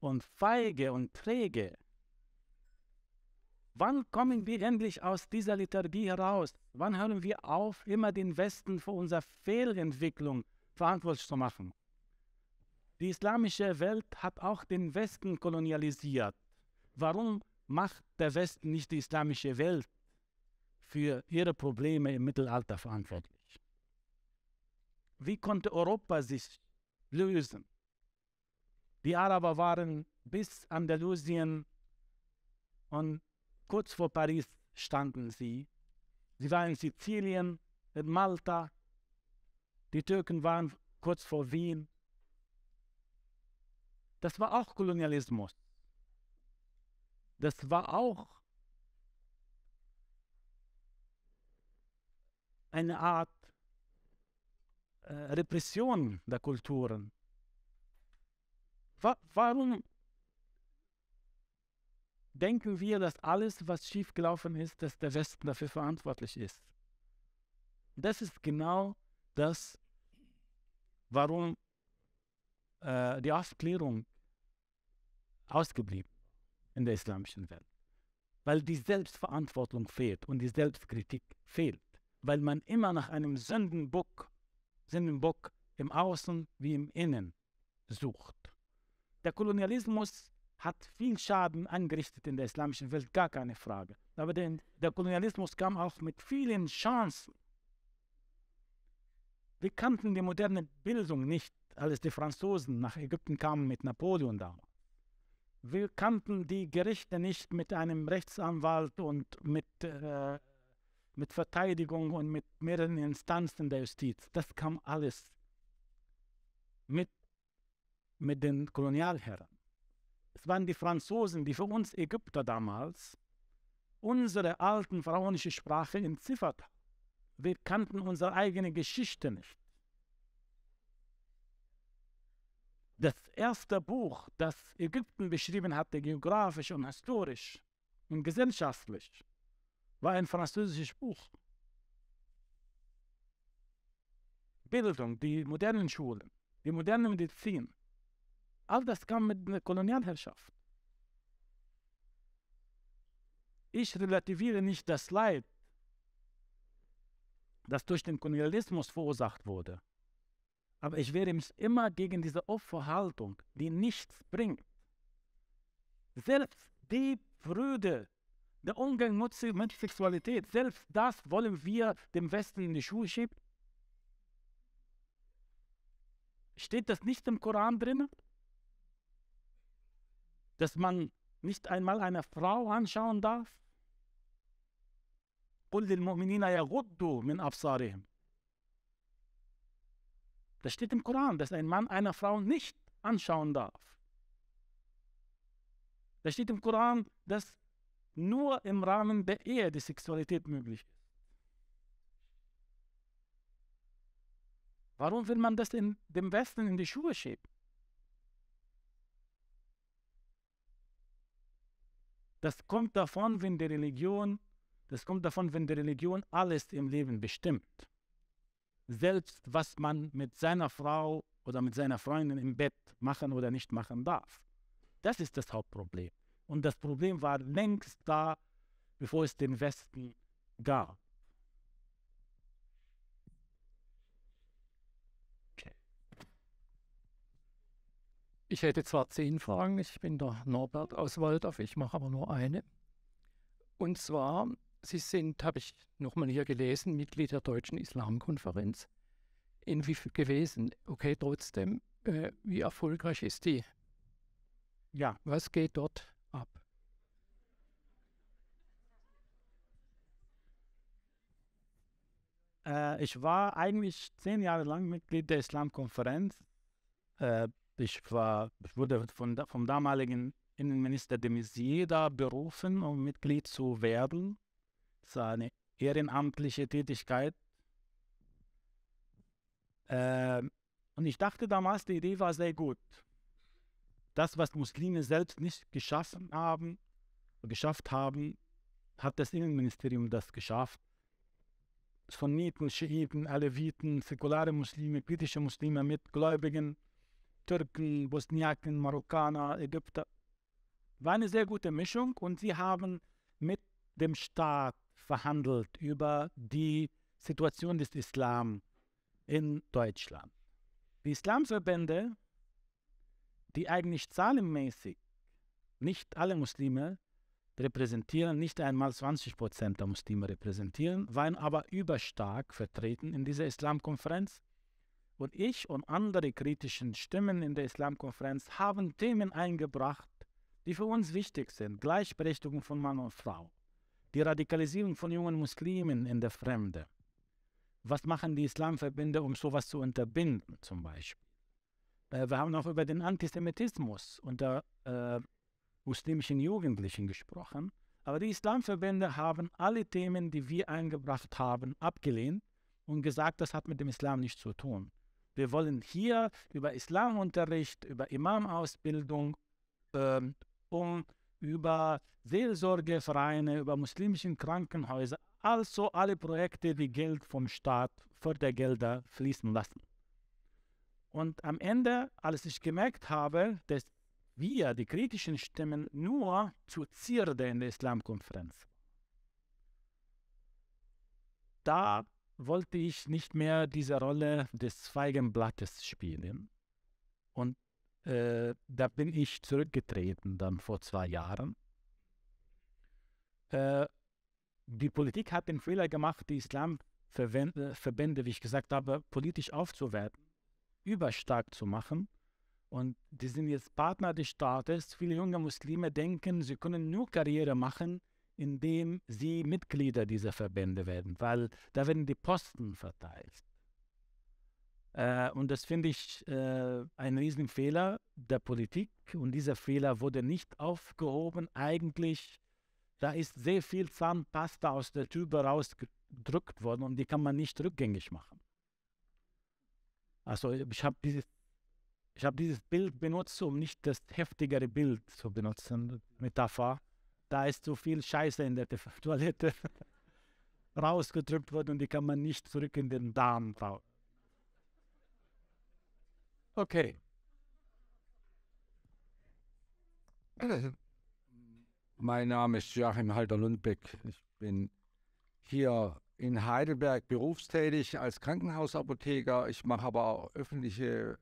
S1: und feige und träge. Wann kommen wir endlich aus dieser Liturgie heraus? Wann hören wir auf, immer den Westen für unsere Fehlentwicklung verantwortlich zu machen? Die islamische Welt hat auch den Westen kolonialisiert. Warum macht der Westen nicht die islamische Welt für ihre Probleme im Mittelalter verantwortlich? Wie konnte Europa sich lösen? Die Araber waren bis Andalusien und kurz vor Paris standen sie. Sie waren in Sizilien, in Malta. Die Türken waren kurz vor Wien. Das war auch Kolonialismus. Das war auch eine Art äh, Repression der Kulturen. Wa warum denken wir, dass alles, was schiefgelaufen ist, dass der Westen dafür verantwortlich ist? Das ist genau das, warum äh, die Aufklärung ausgeblieben in der islamischen Welt. Weil die Selbstverantwortung fehlt und die Selbstkritik fehlt. Weil man immer nach einem Sündenbock, Sündenbock im Außen wie im Innen sucht. Der Kolonialismus hat viel Schaden angerichtet in der islamischen Welt, gar keine Frage. Aber den, der Kolonialismus kam auch mit vielen Chancen. Wir kannten die moderne Bildung nicht, als die Franzosen nach Ägypten kamen mit Napoleon damals. Wir kannten die Gerichte nicht mit einem Rechtsanwalt und mit, äh, mit Verteidigung und mit mehreren Instanzen der Justiz. Das kam alles mit, mit den Kolonialherren. Es waren die Franzosen, die für uns Ägypter damals unsere alten pharaonische Sprache entziffert haben. Wir kannten unsere eigene Geschichte nicht. Das erste Buch, das Ägypten beschrieben hatte, geografisch und historisch und gesellschaftlich, war ein französisches Buch. Bildung, die modernen Schulen, die moderne Medizin, all das kam mit der Kolonialherrschaft. Ich relativiere nicht das Leid, das durch den Kolonialismus verursacht wurde. Aber ich wehre mich immer gegen diese Opferhaltung, die nichts bringt. Selbst die Freude, der Umgang mit Sexualität, selbst das wollen wir dem Westen in die Schuhe schieben. Steht das nicht im Koran drin? Dass nicht einmal eine Frau anschauen darf? قل للمؤمنين يغضوا من أبصارهم das steht im Koran, dass ein Mann einer Frau nicht anschauen darf. Da steht im Koran, dass nur im Rahmen der Ehe die Sexualität möglich ist. Warum will man das in dem Westen in die Schuhe schieben? Das kommt davon, wenn die Religion, das kommt davon, wenn die Religion alles im Leben bestimmt selbst was man mit seiner Frau oder mit seiner Freundin im Bett machen oder nicht machen darf. Das ist das Hauptproblem. Und das Problem war längst da, bevor es den Westen gab.
S5: Ich hätte zwar zehn Fragen, ich bin der Norbert aus Waldorf, ich mache aber nur eine. Und zwar, Sie sind, habe ich nochmal hier gelesen, Mitglied der Deutschen Islamkonferenz. Inwiefern gewesen? Okay, trotzdem, äh, wie erfolgreich ist die?
S1: Ja.
S5: Was geht dort ab?
S1: Äh, ich war eigentlich zehn Jahre lang Mitglied der Islamkonferenz. Äh, ich, war, ich wurde von, vom damaligen Innenminister de Maizière da berufen, um Mitglied zu werden. Das war eine ehrenamtliche Tätigkeit. Äh, und ich dachte damals, die Idee war sehr gut. Das, was Muslime selbst nicht geschaffen haben, geschafft haben, hat das Innenministerium das geschafft. Sunniten, Schiiten, Aleviten, säkulare Muslime, kritische Muslime mit Gläubigen, Türken, Bosniaken, Marokkaner, Ägypter. War eine sehr gute Mischung und sie haben mit dem Staat verhandelt über die Situation des Islam in Deutschland. Die Islamverbände, die eigentlich zahlenmäßig nicht alle Muslime repräsentieren, nicht einmal 20 Prozent der Muslime repräsentieren, waren aber überstark vertreten in dieser Islamkonferenz. Und ich und andere kritischen Stimmen in der Islamkonferenz haben Themen eingebracht, die für uns wichtig sind. Gleichberechtigung von Mann und Frau, die Radikalisierung von jungen Muslimen in der Fremde. Was machen die Islamverbände, um sowas zu unterbinden, zum Beispiel? Äh, wir haben auch über den Antisemitismus unter äh, muslimischen Jugendlichen gesprochen. Aber die Islamverbände haben alle Themen, die wir eingebracht haben, abgelehnt und gesagt, das hat mit dem Islam nichts zu tun. Wir wollen hier über Islamunterricht, über Imamausbildung, äh, um über Seelsorgevereine, über muslimische Krankenhäuser, also alle Projekte, die Geld vom Staat, Fördergelder fließen lassen. Und am Ende, als ich gemerkt habe, dass wir, die kritischen Stimmen, nur zu Zierde in der Islamkonferenz. Da wollte ich nicht mehr diese Rolle des Feigenblattes spielen. Und äh, da bin ich zurückgetreten, dann vor zwei Jahren. Äh, die Politik hat den Fehler gemacht, die Islamverbände, wie ich gesagt habe, politisch aufzuwerten, überstark zu machen und die sind jetzt Partner des Staates. Viele junge Muslime denken, sie können nur Karriere machen, indem sie Mitglieder dieser Verbände werden, weil da werden die Posten verteilt. Äh, und das finde ich äh, ein Riesenfehler der Politik. Und dieser Fehler wurde nicht aufgehoben. Eigentlich, da ist sehr viel Zahnpasta aus der Tube rausgedrückt worden und die kann man nicht rückgängig machen. Also ich habe dieses ich habe dieses Bild benutzt, um nicht das heftigere Bild zu benutzen, Metapher. Da ist so viel Scheiße in der Toilette [laughs] rausgedrückt worden und die kann man nicht zurück in den Darm bauen.
S2: Okay.
S6: Mein Name ist Joachim Halder-Lundbeck. Ich bin hier in Heidelberg berufstätig als Krankenhausapotheker. Ich mache aber auch öffentliche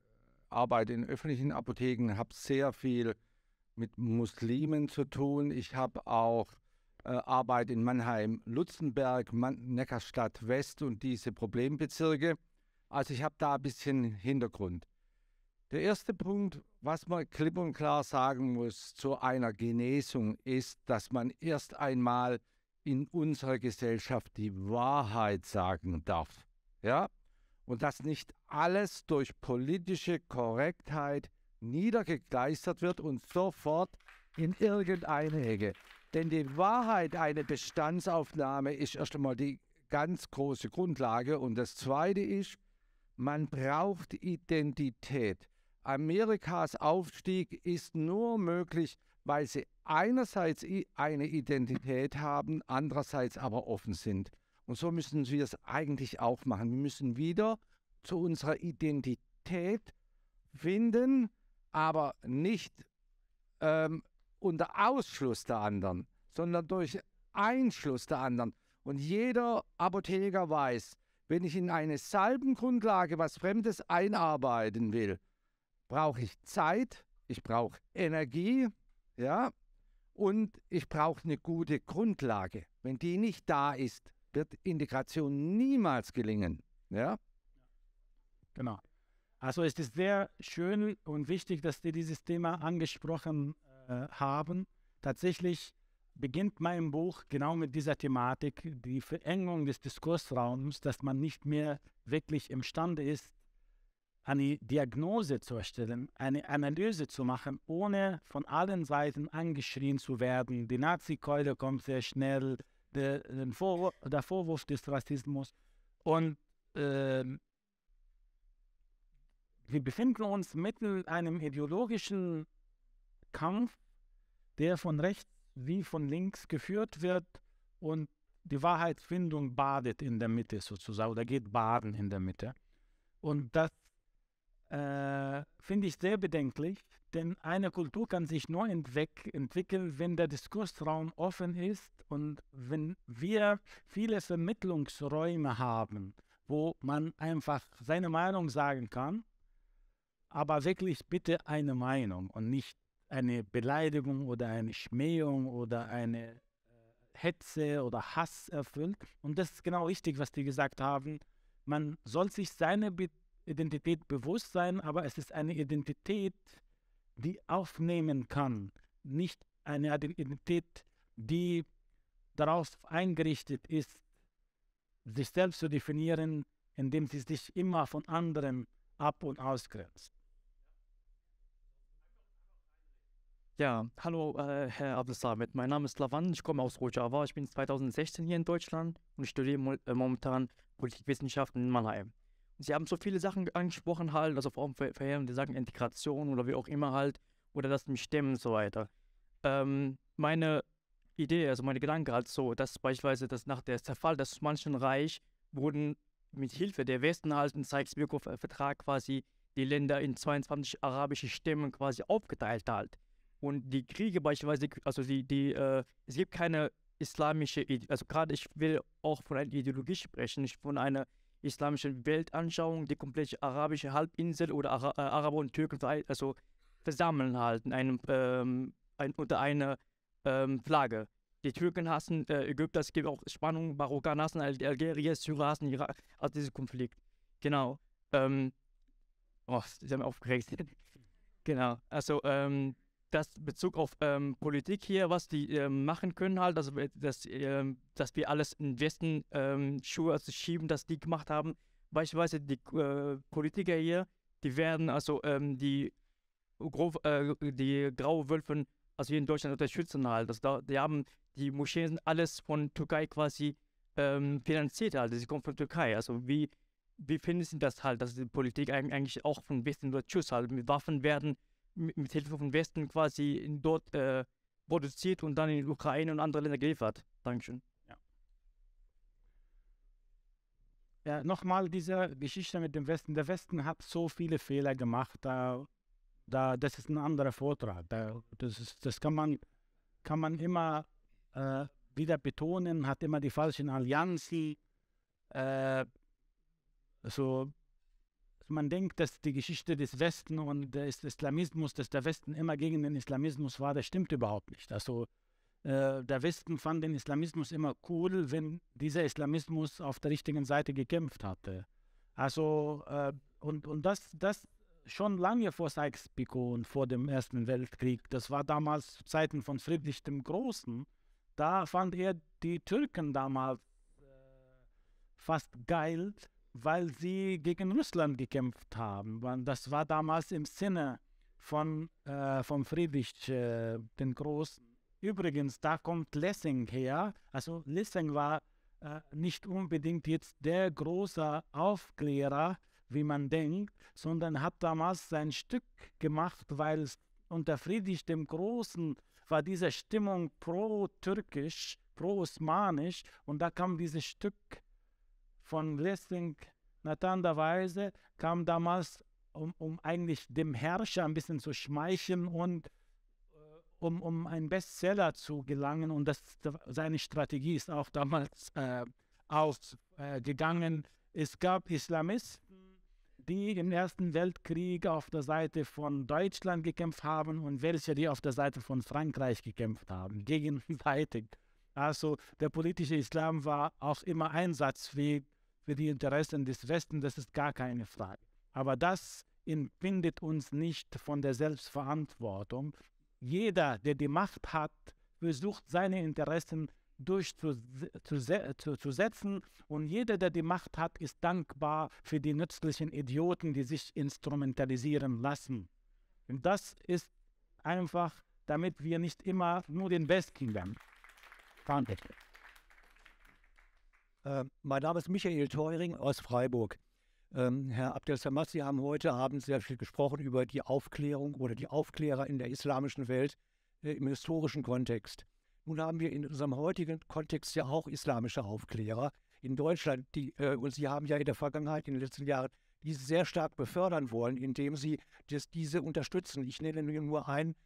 S6: arbeite in öffentlichen Apotheken, habe sehr viel mit Muslimen zu tun. Ich habe auch äh, Arbeit in Mannheim, Lutzenberg, Man Neckarstadt West und diese Problembezirke. Also ich habe da ein bisschen Hintergrund. Der erste Punkt, was man klipp und klar sagen muss zu einer Genesung, ist, dass man erst einmal in unserer Gesellschaft die Wahrheit sagen darf. Ja? und dass nicht alles durch politische Korrektheit niedergekleistert wird und sofort in irgendeine Ecke. Denn die Wahrheit, eine Bestandsaufnahme, ist erst einmal die ganz große Grundlage. Und das Zweite ist, man braucht Identität. Amerikas Aufstieg ist nur möglich, weil sie einerseits eine Identität haben, andererseits aber offen sind. Und so müssen wir es eigentlich auch machen. Wir müssen wieder zu unserer Identität finden, aber nicht ähm, unter Ausschluss der anderen, sondern durch Einschluss der anderen. Und jeder Apotheker weiß, wenn ich in eine Salbengrundlage was Fremdes einarbeiten will, brauche ich Zeit, ich brauche Energie, ja, und ich brauche eine gute Grundlage. Wenn die nicht da ist, wird Integration niemals gelingen. Ja?
S1: Genau. Also es ist sehr schön und wichtig, dass Sie dieses Thema angesprochen äh, haben. Tatsächlich beginnt mein Buch genau mit dieser Thematik, die Verengung des Diskursraums, dass man nicht mehr wirklich imstande ist, eine Diagnose zu erstellen, eine Analyse zu machen, ohne von allen Seiten angeschrien zu werden. Die Nazi-Keule kommt sehr schnell, der, Vorwurf, der Vorwurf des Rassismus. Und äh, wir befinden uns mitten in einem ideologischen Kampf, der von rechts wie von links geführt wird und die Wahrheitsfindung badet in der Mitte sozusagen oder geht baden in der Mitte. Und das äh, finde ich sehr bedenklich, denn eine Kultur kann sich nur entwickeln, wenn der Diskursraum offen ist und wenn wir viele Vermittlungsräume haben, wo man einfach seine Meinung sagen kann, aber wirklich bitte eine Meinung und nicht eine Beleidigung oder eine Schmähung oder eine äh, Hetze oder Hass erfüllt. Und das ist genau richtig, was die gesagt haben. Man soll sich seine Be Identität bewusst sein, aber es ist eine Identität, die aufnehmen kann, nicht eine Identität, die darauf eingerichtet ist, sich selbst zu definieren, indem sie sich immer von anderen ab- und ausgrenzt.
S7: Ja, hallo Äh, Herr Abdelsamit. Mein Name ist Lavan, ich komme aus Rojava. Ich bin 2016 hier in Deutschland und studiere mo äh, momentan Politikwissenschaften in Mannheim. Sie haben so viele Sachen angesprochen halt, also vor allem die sagen Integration oder wie auch immer halt, oder das mit Stimmen und so weiter. Ähm, meine Idee, also meine Gedanke halt so, dass beispielsweise das nach der Zerfall des Osmanischen Reich wurden mit Hilfe der Westen halt im Sykes-Picot-Vertrag quasi die Länder in 22 arabische Stämme quasi aufgeteilt halt. Und die Kriege beispielsweise, also die, die, äh, es gibt keine islamische, also gerade ich will auch von einer Ideologie sprechen, nicht von einer islamischen Weltanschauung, die komplette arabische Halbinsel oder Ara äh, Araber und Türken also versammeln halt in einem, ähm, ein, unter einer ähm, Flagge. Die Türken hassen äh, Ägypter, es gibt auch Spannungen, Marokkaner hassen Algerien, Syrer hassen Irak, also dieser Konflikt. Genau. Ähm, oh, sie haben aufgeregt. [laughs] genau. Also, ähm, das Bezug auf ähm, Politik hier, was die ähm, machen können, halt, also dass, ähm, dass wir alles in Westen ähm, Schuhe also schieben, dass die gemacht haben. Beispielsweise die äh, Politiker hier, die werden also ähm, die, äh, die graue Wölfe, also hier in Deutschland unterstützen halt. Also da, die haben die Moscheen alles von Türkei quasi ähm, finanziert halt. Sie kommen von Türkei. Also wie, wie finden Sie das halt, dass die Politik eigentlich auch von Westen unterstützt halt. Mit Waffen werden mit, Hilfe vom Westen quasi dort äh, produziert und dann in die Ukraine und andere Länder geliefert. Dankeschön.
S1: Ja, ja nochmal diese Geschichte mit dem Westen. Der Westen hat so viele Fehler gemacht. Da, da, das ist ein anderer Vortrag. Da, das, ist, das kann man, kann man immer äh, wieder betonen, hat immer die falschen Allianzen. Äh, so man denkt, dass die Geschichte des Westen und des Islamismus, dass der Westen immer gegen den Islamismus war, das stimmt überhaupt nicht. Also äh, der Westen fand den Islamismus immer cool, wenn dieser Islamismus auf der richtigen Seite gekämpft hatte. Also äh, und, und das, das schon lange vor Sykes-Picot und vor dem Ersten Weltkrieg. Das war damals Zeiten von Friedrich dem Großen. Da fand er die Türken damals äh, fast geil, weil sie gegen Russland gekämpft haben. Das war damals im Sinne von, äh, von Friedrich äh, den Großen. Übrigens, da kommt Lessing her. Also Lessing war äh, nicht unbedingt jetzt der große Aufklärer, wie man denkt, sondern hat damals sein Stück gemacht, weil unter Friedrich dem Großen war diese Stimmung pro-türkisch, pro-osmanisch und da kam dieses Stück von Lessing natanderweise kam damals, um, um eigentlich dem Herrscher ein bisschen zu schmeicheln und äh, um, um einen Bestseller zu gelangen. Und das, seine Strategie ist auch damals äh, ausgegangen. Äh, es gab Islamisten, die im Ersten Weltkrieg auf der Seite von Deutschland gekämpft haben und welche, die auf der Seite von Frankreich gekämpft haben, [laughs] gegenseitig. Also der politische Islam war auch immer einsatzfähig für die Interessen des Westens, das ist gar keine Frage. Aber das entbindet uns nicht von der Selbstverantwortung. Jeder, der die Macht hat, versucht seine Interessen durchzusetzen und jeder, der die Macht hat, ist dankbar für die nützlichen Idioten, die sich instrumentalisieren lassen. Und das ist einfach, damit wir nicht immer nur den Besten werden. Danke.
S8: Äh, mein Name ist Michael Teuring aus Freiburg. Ähm, Herr Abdel Samad, Sie haben heute Abend sehr viel gesprochen über die Aufklärung oder die Aufklärer in der islamischen Welt äh, im historischen Kontext. Nun haben wir in unserem heutigen Kontext ja auch islamische Aufklärer in Deutschland, die, äh, und Sie haben ja in der Vergangenheit, in den letzten Jahren, diese sehr stark befördern wollen, indem Sie das, diese unterstützen. Ich nenne nur ein,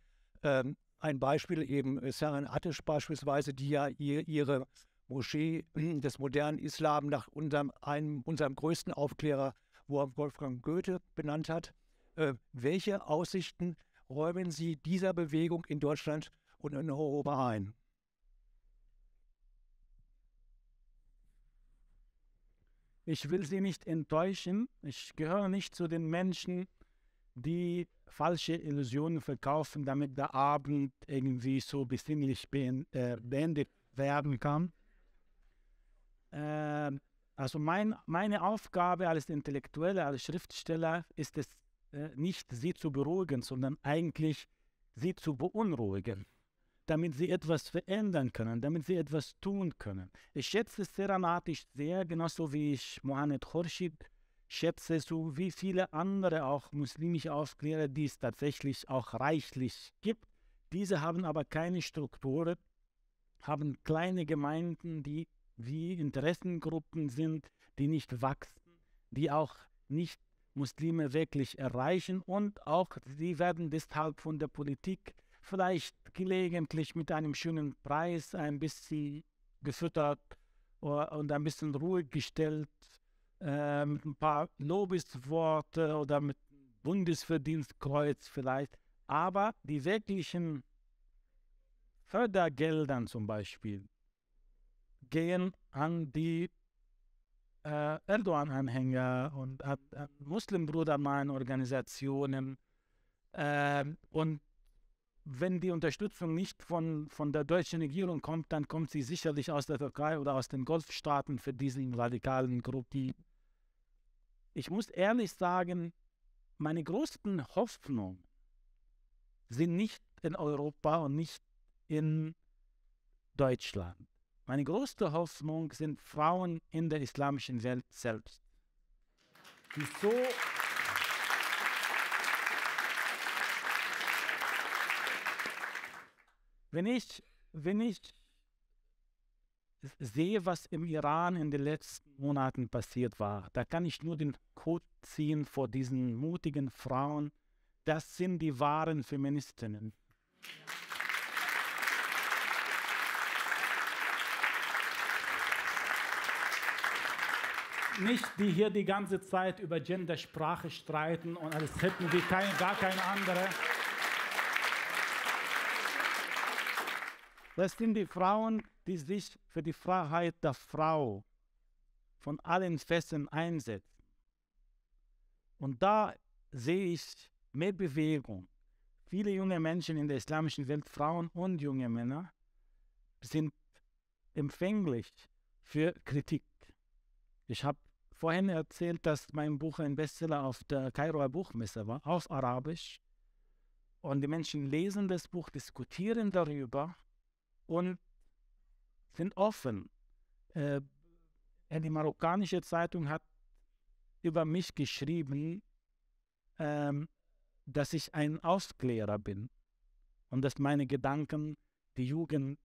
S8: ähm, ein Beispiel, eben äh, Saran Attisch beispielsweise, die ja ihr, ihre Moschee [clears throat] des modernen Islam nach unserem, einem, unserem größten Aufklärer Wolfgang Goethe benannt hat. Äh, welche Aussichten räumen Sie dieser Bewegung in Deutschland und in Europa ein?
S1: Ich will Sie nicht enttäuschen. Ich gehöre nicht zu den Menschen, die falsche Illusionen verkaufen, damit der Abend irgendwie so besinnlich äh, beendet werden kann. Äh, also mein, meine Aufgabe als Intellektueller, als Schriftsteller ist es äh, nicht, sie zu beruhigen, sondern eigentlich sie zu beunruhigen, damit sie etwas verändern können, damit sie etwas tun können. Ich schätze Seranatisch sehr, genauso wie ich Mohammed Khorshid schätze, so wie viele andere auch muslimische Aufklärer, die es tatsächlich auch reichlich gibt. Diese haben aber keine Strukturen, haben kleine Gemeinden, die wie Interessengruppen sind, die nicht wachsen, die auch nicht Muslime wirklich erreichen und auch sie werden deshalb von der Politik vielleicht gelegentlich mit einem schönen Preis ein bisschen gefüttert und ein bisschen ruhig gestellt äh, mit ein paar Lobesworte oder mit Bundesverdienstkreuz vielleicht. Aber die wirklichen Fördergeldern zum Beispiel gehen an die äh, Erdogan-Anhänger und an, an Muslimbrudermann-Organisationen. Äh, und wenn die Unterstützung nicht von, von der deutschen Regierung kommt, dann kommt sie sicherlich aus der Türkei oder aus den Golfstaaten für diesen radikalen Gruppen. Ich muss ehrlich sagen, meine größten Hoffnungen sind nicht in Europa und nicht in Deutschland. Meine größte Hoffnung sind Frauen in der islamischen Welt selbst, die so Wenn ich, wenn ich sehe, was im Iran in den letzten Monaten passiert war, da kann ich nur den Code ziehen vor diesen mutigen Frauen. Das sind die wahren Feministinnen. Nicht die hier die ganze Zeit über Gendersprache streiten und als hätten wir kein, gar keine andere. Das sind die Frauen, die sich für die Freiheit der Frau von allen Festen einsetzen. Und da sehe ich mehr Bewegung. Viele junge Menschen in der islamischen Welt, Frauen und junge Männer, sind empfänglich für Kritik. Ich habe vorhin erzählt, dass mein Buch ein Bestseller auf der Kairoer Buchmesse war, auf Arabisch. Und die Menschen lesen das Buch, diskutieren darüber und sind offen. Äh, die marokkanische Zeitung hat über mich geschrieben, ähm, dass ich ein Aufklärer bin und dass meine Gedanken die Jugend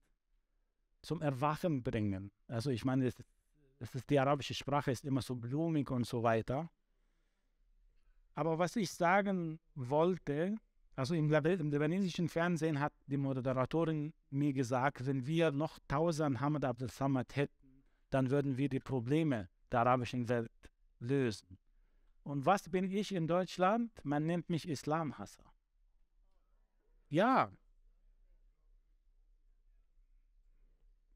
S1: zum Erwachen bringen. Also ich meine, das, das ist, die arabische Sprache ist immer so blumig und so weiter. Aber was ich sagen wollte, also im, im libanesischen Fernsehen hat die Moderatorin mir gesagt, wenn wir noch tausend Hamad Abdel Samad hätten, dann würden wir die Probleme der arabischen Welt lösen. Und was bin ich in Deutschland? Man nennt mich Islamhasser. Ja.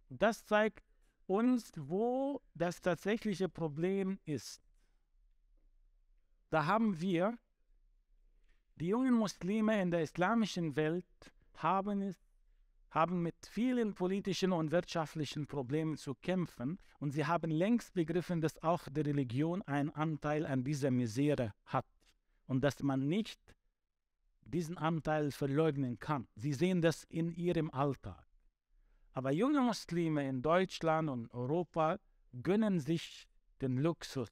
S1: Das zeigt uns, wo das tatsächliche Problem ist. Da haben wir, die jungen Muslime in der islamischen Welt haben haben mit vielen politischen und wirtschaftlichen Problemen zu kämpfen und sie haben längst begriffen, dass auch die Religion einen Anteil an dieser Misere hat und dass man nicht diesen Anteil verleugnen kann. Sie sehen das in ihrem Alltag. Aber junge Muslime in Deutschland und Europa gönnen sich den Luxus,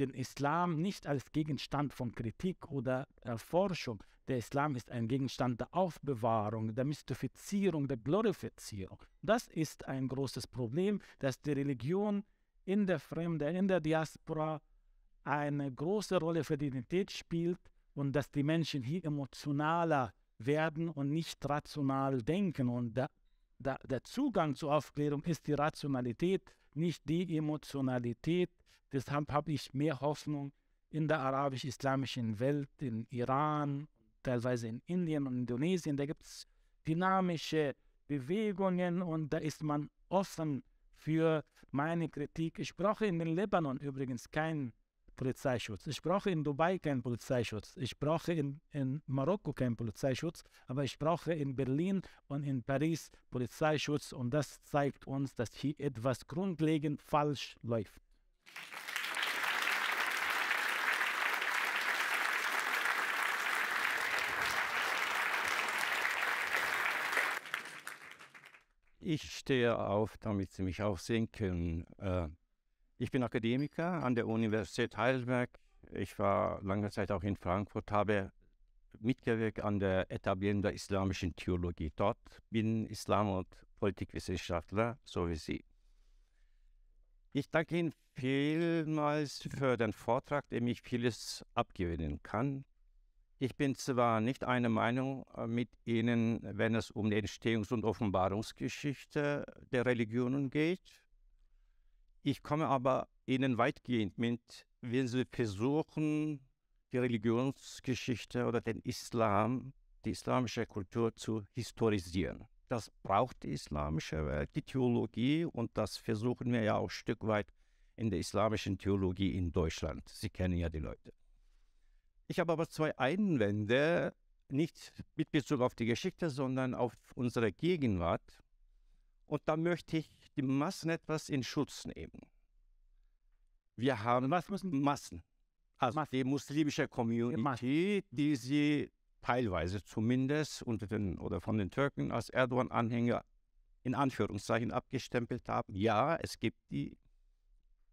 S1: den Islam nicht als Gegenstand von Kritik oder Erforschung. Der Islam ist ein Gegenstand der Aufbewahrung, der Mystifizierung, der Glorifizierung. Das ist ein großes Problem, dass die Religion in der Fremde, in der Diaspora eine große Rolle für die Identität spielt und dass die Menschen hier emotionaler werden und nicht rational denken. Und der, der, der Zugang zur Aufklärung ist die Rationalität, nicht die Emotionalität. Deshalb habe ich mehr Hoffnung in der arabisch-islamischen Welt, in Iran, teilweise in Indien und Indonesien. Da gibt es dynamische Bewegungen und da ist man offen für meine Kritik. Ich brauche in den Libanon übrigens keinen Polizeischutz. Ich brauche in Dubai keinen Polizeischutz. Ich brauche in, in Marokko keinen Polizeischutz. Aber ich brauche in Berlin und in Paris Polizeischutz. Und das zeigt uns, dass hier etwas grundlegend falsch läuft.
S9: Ich stehe auf, damit Sie mich auch sehen können. Äh, ich bin Akademiker an der Universität Heidelberg. Ich war lange Zeit auch in Frankfurt, habe mitgewirkt an der Etablierung der islamischen Theologie. Dort bin Islam- und Politikwissenschaftler, so wie Sie. Ich danke Ihnen vielmals für den Vortrag, dem ich vieles abgewinnen kann. Ich bin zwar nicht einer Meinung äh, mit Ihnen, wenn es um die Entstehungs- und Offenbarungsgeschichte der Religionen geht. Ich komme aber Ihnen weitgehend mit, wenn Sie versuchen, die Religionsgeschichte oder den Islam, die islamische Kultur zu historisieren. Das braucht die islamische Welt, die Theologie und das versuchen wir ja auch ein Stück weit in der islamischen Theologie in Deutschland. Sie kennen ja die Leute. Ich habe aber zwei Einwände, nicht mit Bezug auf die Geschichte, sondern auf unsere Gegenwart. Und da möchte ich die Massen etwas in Schutz nehmen. Wir haben Was müssen Massen, also die muslimische Community, die sie teilweise zumindest unter den, oder von den Türken als Erdogan-Anhänger in Anführungszeichen abgestempelt haben. Ja, es gibt die.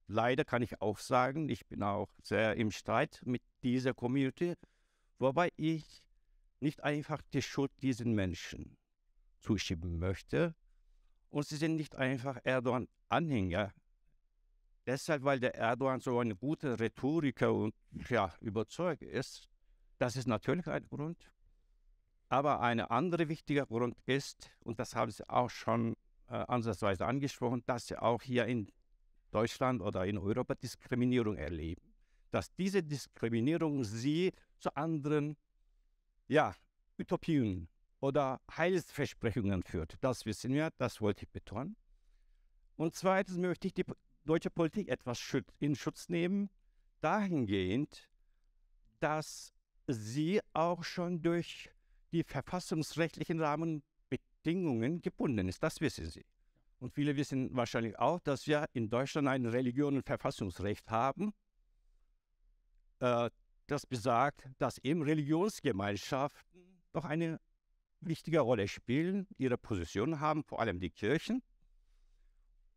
S9: Leider kann ich auch sagen, ich bin auch sehr im Streit mit dieser Community, wobei ich nicht einfach die Schuld diesen Menschen zuschieben möchte, und sie sind nicht einfach Erdogan-Anhänger. Deshalb, weil der Erdogan so ein guter Rhetoriker und ja, überzeugt ist. Das ist natürlich ein Grund. Aber ein anderer wichtiger Grund ist, und das haben Sie auch schon äh, ansatzweise angesprochen, dass Sie auch hier in Deutschland oder in Europa Diskriminierung erleben. Dass diese Diskriminierung Sie zu anderen ja, Utopien oder Heilsversprechungen führt. Das wissen wir, das wollte ich betonen. Und zweitens möchte ich die deutsche Politik etwas in Schutz nehmen, dahingehend, dass sie auch schon durch die verfassungsrechtlichen Rahmenbedingungen gebunden ist. Das wissen sie. Und viele wissen wahrscheinlich auch, dass wir in Deutschland ein Religion- und Verfassungsrecht haben, äh, das besagt, dass eben Religionsgemeinschaften doch eine wichtige Rolle spielen, ihre Position haben, vor allem die Kirchen.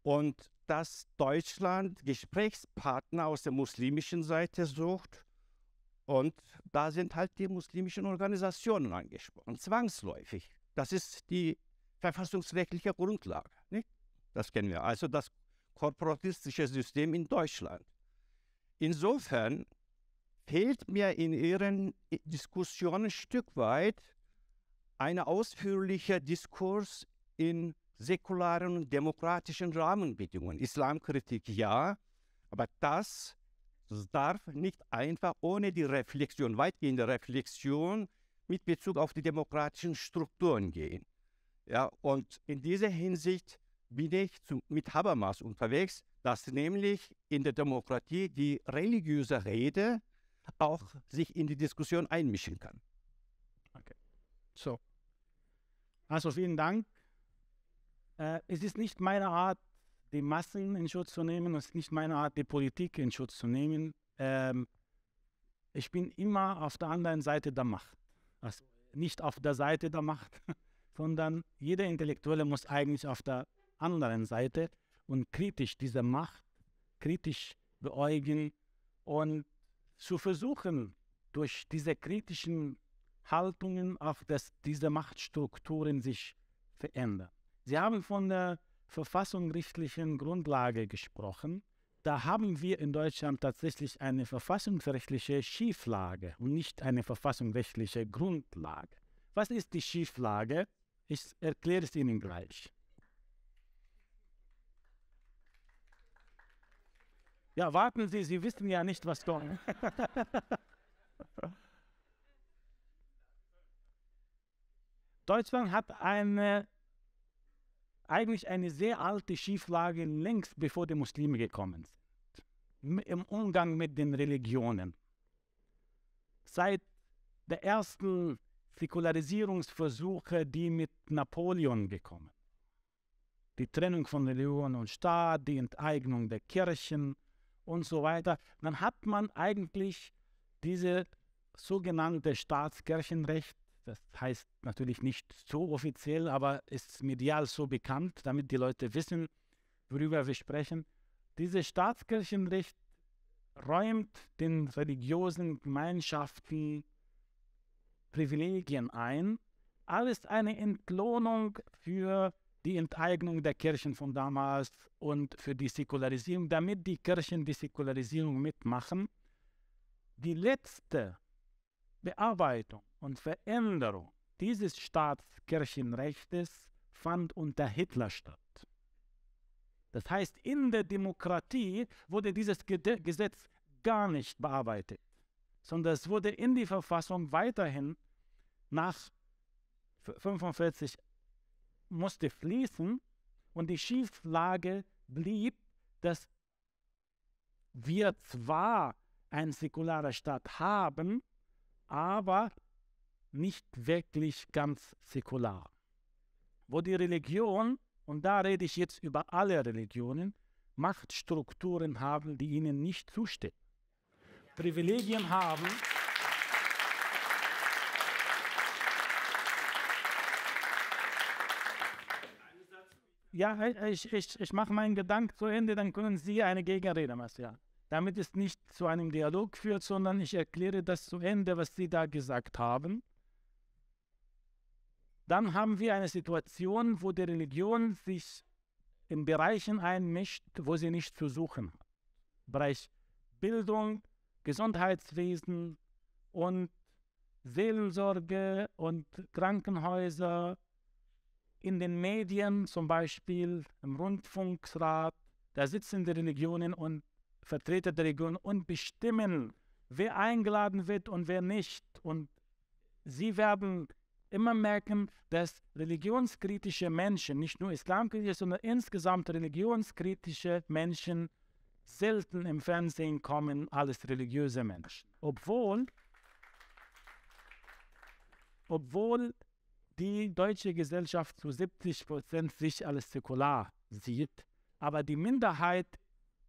S9: Und dass Deutschland Gesprächspartner aus der muslimischen Seite sucht. Und da sind halt die muslimischen Organisationen angesprochen, zwangsläufig. Das ist die verfassungsrechtliche Grundlage. Nicht? Das kennen wir. Also das korporatistische System in Deutschland. Insofern fehlt mir in Ihren Diskussionen ein Stück weit ein ausführlicher Diskurs in säkularen demokratischen Rahmenbedingungen. Islamkritik ja, aber das darf nicht einfach ohne die Reflexion, weitgehende Reflexion mit Bezug auf die demokratischen Strukturen gehen. Ja, und in dieser Hinsicht bin ich zu, mit Habermas unterwegs, dass nämlich in der Demokratie die religiöse Rede auch sich in die Diskussion einmischen kann.
S1: Okay. So. Also vielen Dank. Äh, es ist nicht meine Art, die Massen in Schutz zu nehmen, es ist nicht meine Art, die Politik in Schutz zu nehmen. Ähm, ich bin immer auf der anderen Seite der Macht. Also nicht auf der Seite der Macht, [laughs] sondern jeder Intellektuelle muss eigentlich auf der anderen Seite und kritisch diese Macht kritisch beäugen und zu versuchen, durch diese kritischen Haltungen auch, dass diese Machtstrukturen sich verändern. Sie haben von der verfassungsrechtlichen Grundlage gesprochen. Da haben wir in Deutschland tatsächlich eine verfassungsrechtliche Schieflage und nicht eine verfassungsrechtliche Grundlage. Was ist die Schieflage? Ich erkläre es Ihnen gleich. Ja, warten Sie, Sie wissen ja nicht, was kommt. [laughs] Deutschland hat eine, eigentlich eine sehr alte Schieflage längst bevor die Muslime gekommen sind. Im Umgang mit den Religionen. Seit der ersten Säkularisierungsversuche, die mit Napoleon gekommen. Die Trennung von Religion und Staat, die Enteignung der Kirchen, und so weiter, dann hat man eigentlich diese sogenannte Staatskirchenrecht, das heißt natürlich nicht so offiziell, aber ist medial so bekannt, damit die Leute wissen, worüber wir sprechen. Dieses Staatskirchenrecht räumt den religiösen Gemeinschaften Privilegien ein. Alles eine Entlohnung für die Enteignung der Kirchen von damals und für die Säkularisierung, damit die Kirchen die Säkularisierung mitmachen. Die letzte Bearbeitung und Veränderung dieses Staatskirchenrechts fand unter Hitler statt. Das heißt, in der Demokratie wurde dieses Gesetz gar nicht bearbeitet, sondern es wurde in die Verfassung weiterhin nach 1945 musste fließen und die Schieflage blieb, dass wir zwar ein säkularer Staat haben, aber nicht wirklich ganz säkular. Wo die Religion, und da rede ich jetzt über alle Religionen, Machtstrukturen haben, die ihnen nicht zustehen. Privilegien haben, Ja, ich, ich, ich mache meinen Gedanken zu Ende, dann können Sie eine Gegenrede machen. Ja. Damit es nicht zu einem Dialog führt, sondern ich erkläre das zu Ende, was Sie da gesagt haben. Dann haben wir eine Situation, wo die Religion sich in Bereichen einmischt, wo sie nicht zu suchen hat. Bereich Bildung, Gesundheitswesen und Seelensorge und Krankenhäuser in den Medien, zum Beispiel im Rundfunksrat, da sitzen die Religionen und Vertreter der Religion und bestimmen, wer eingeladen wird und wer nicht. Und sie werden immer merken, dass religionskritische Menschen, nicht nur islamkritische, sondern insgesamt religionskritische Menschen selten im Fernsehen kommen als religiöse Menschen. Obwohl, obwohl die deutsche Gesellschaft zu 70 Prozent sich als säkular sieht, aber die Minderheit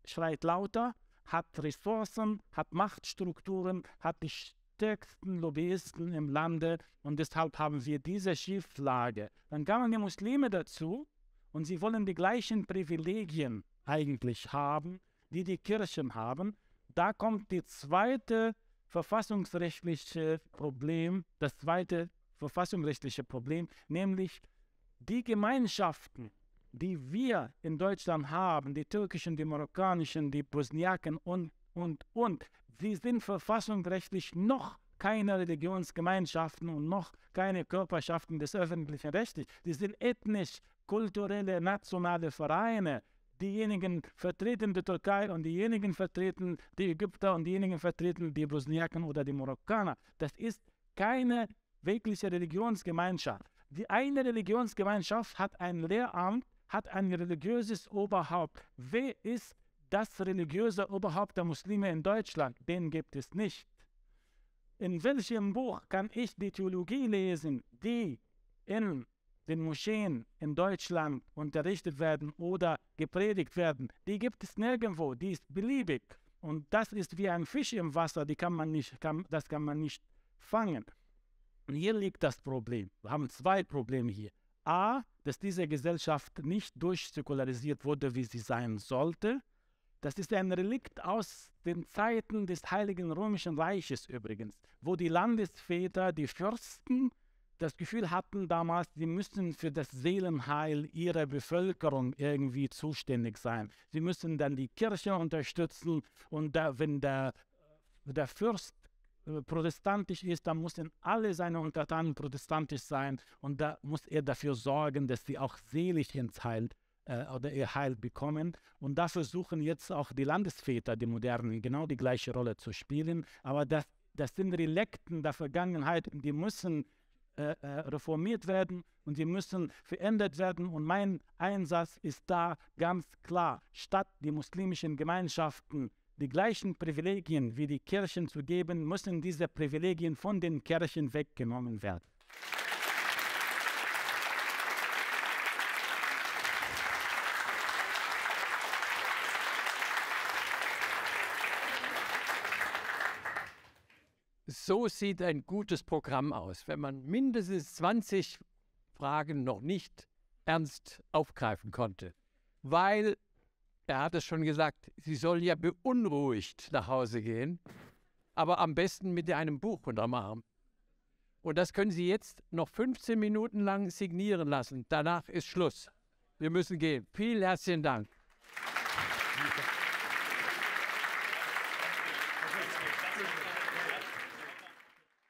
S1: schreit lauter, hat Ressourcen, hat Machtstrukturen, hat die stärksten Lobbyisten im Lande und deshalb haben wir diese Schieflage. Dann kamen die Muslime dazu und sie wollen die gleichen Privilegien eigentlich haben, die die Kirchen haben. Da kommt das zweite verfassungsrechtliche Problem, das zweite verfassungsrechtliche Problem, nämlich die Gemeinschaften, die wir in Deutschland haben, die türkischen, die marokkanischen, die Bosniaken und, und, und, sie sind verfassungsrechtlich noch keine Religionsgemeinschaften und noch keine Körperschaften des öffentlichen Rechts. Sie sind ethnisch, kulturelle, nationale Vereine, diejenigen vertreten die Türkei und diejenigen vertreten die Ägypter und diejenigen vertreten die Bosniaken oder die Marokkaner. Das ist keine wirkliche Religionsgemeinschaft. Die eine Religionsgemeinschaft hat ein Lehramt, hat ein religiöses Oberhaupt. Wer ist das religiöse Oberhaupt der Muslime in Deutschland? Den gibt es nicht. In welchem Buch kann ich die Theologie lesen, die in den Moscheen in Deutschland unterrichtet werden oder gepredigt werden? Die gibt es nirgendwo, die ist beliebig. Und das ist wie ein Fisch im Wasser, die kann man nicht, kann, das kann man nicht fangen. Und hier liegt das Problem. Wir haben zwei Probleme hier. A, dass diese Gesellschaft nicht durchsäkularisiert wurde, wie sie sein sollte. Das ist ein Relikt aus den Zeiten des Heiligen Römischen Reiches übrigens, wo die Landesväter, die Fürsten, das Gefühl hatten damals, sie müssen für das Seelenheil ihrer Bevölkerung irgendwie zuständig sein. Sie müssen dann die Kirche unterstützen und da, wenn der, der Fürst protestantisch ist, dann müssen alle seine Untertanen protestantisch sein und da muss er dafür sorgen, dass sie auch selig ins Heil äh, oder ihr Heil bekommen. Und da versuchen jetzt auch die Landesväter, die Modernen, genau die gleiche Rolle zu spielen. Aber das, das sind Relekten der Vergangenheit, die müssen äh, äh reformiert werden und die müssen verändert werden. Und mein Einsatz ist da ganz klar. Statt die muslimischen Gemeinschaften die gleichen Privilegien wie die Kirchen zu geben, müssen diese Privilegien von den Kirchen weggenommen werden.
S2: So sieht ein gutes Programm aus, wenn man mindestens 20 Fragen noch nicht ernst aufgreifen konnte, weil er hat es schon gesagt, sie soll ja beunruhigt nach Hause gehen, aber am besten mit einem Buch unterm Arm. Und das können Sie jetzt noch 15 Minuten lang signieren lassen. Danach ist Schluss. Wir müssen gehen. Vielen herzlichen Dank.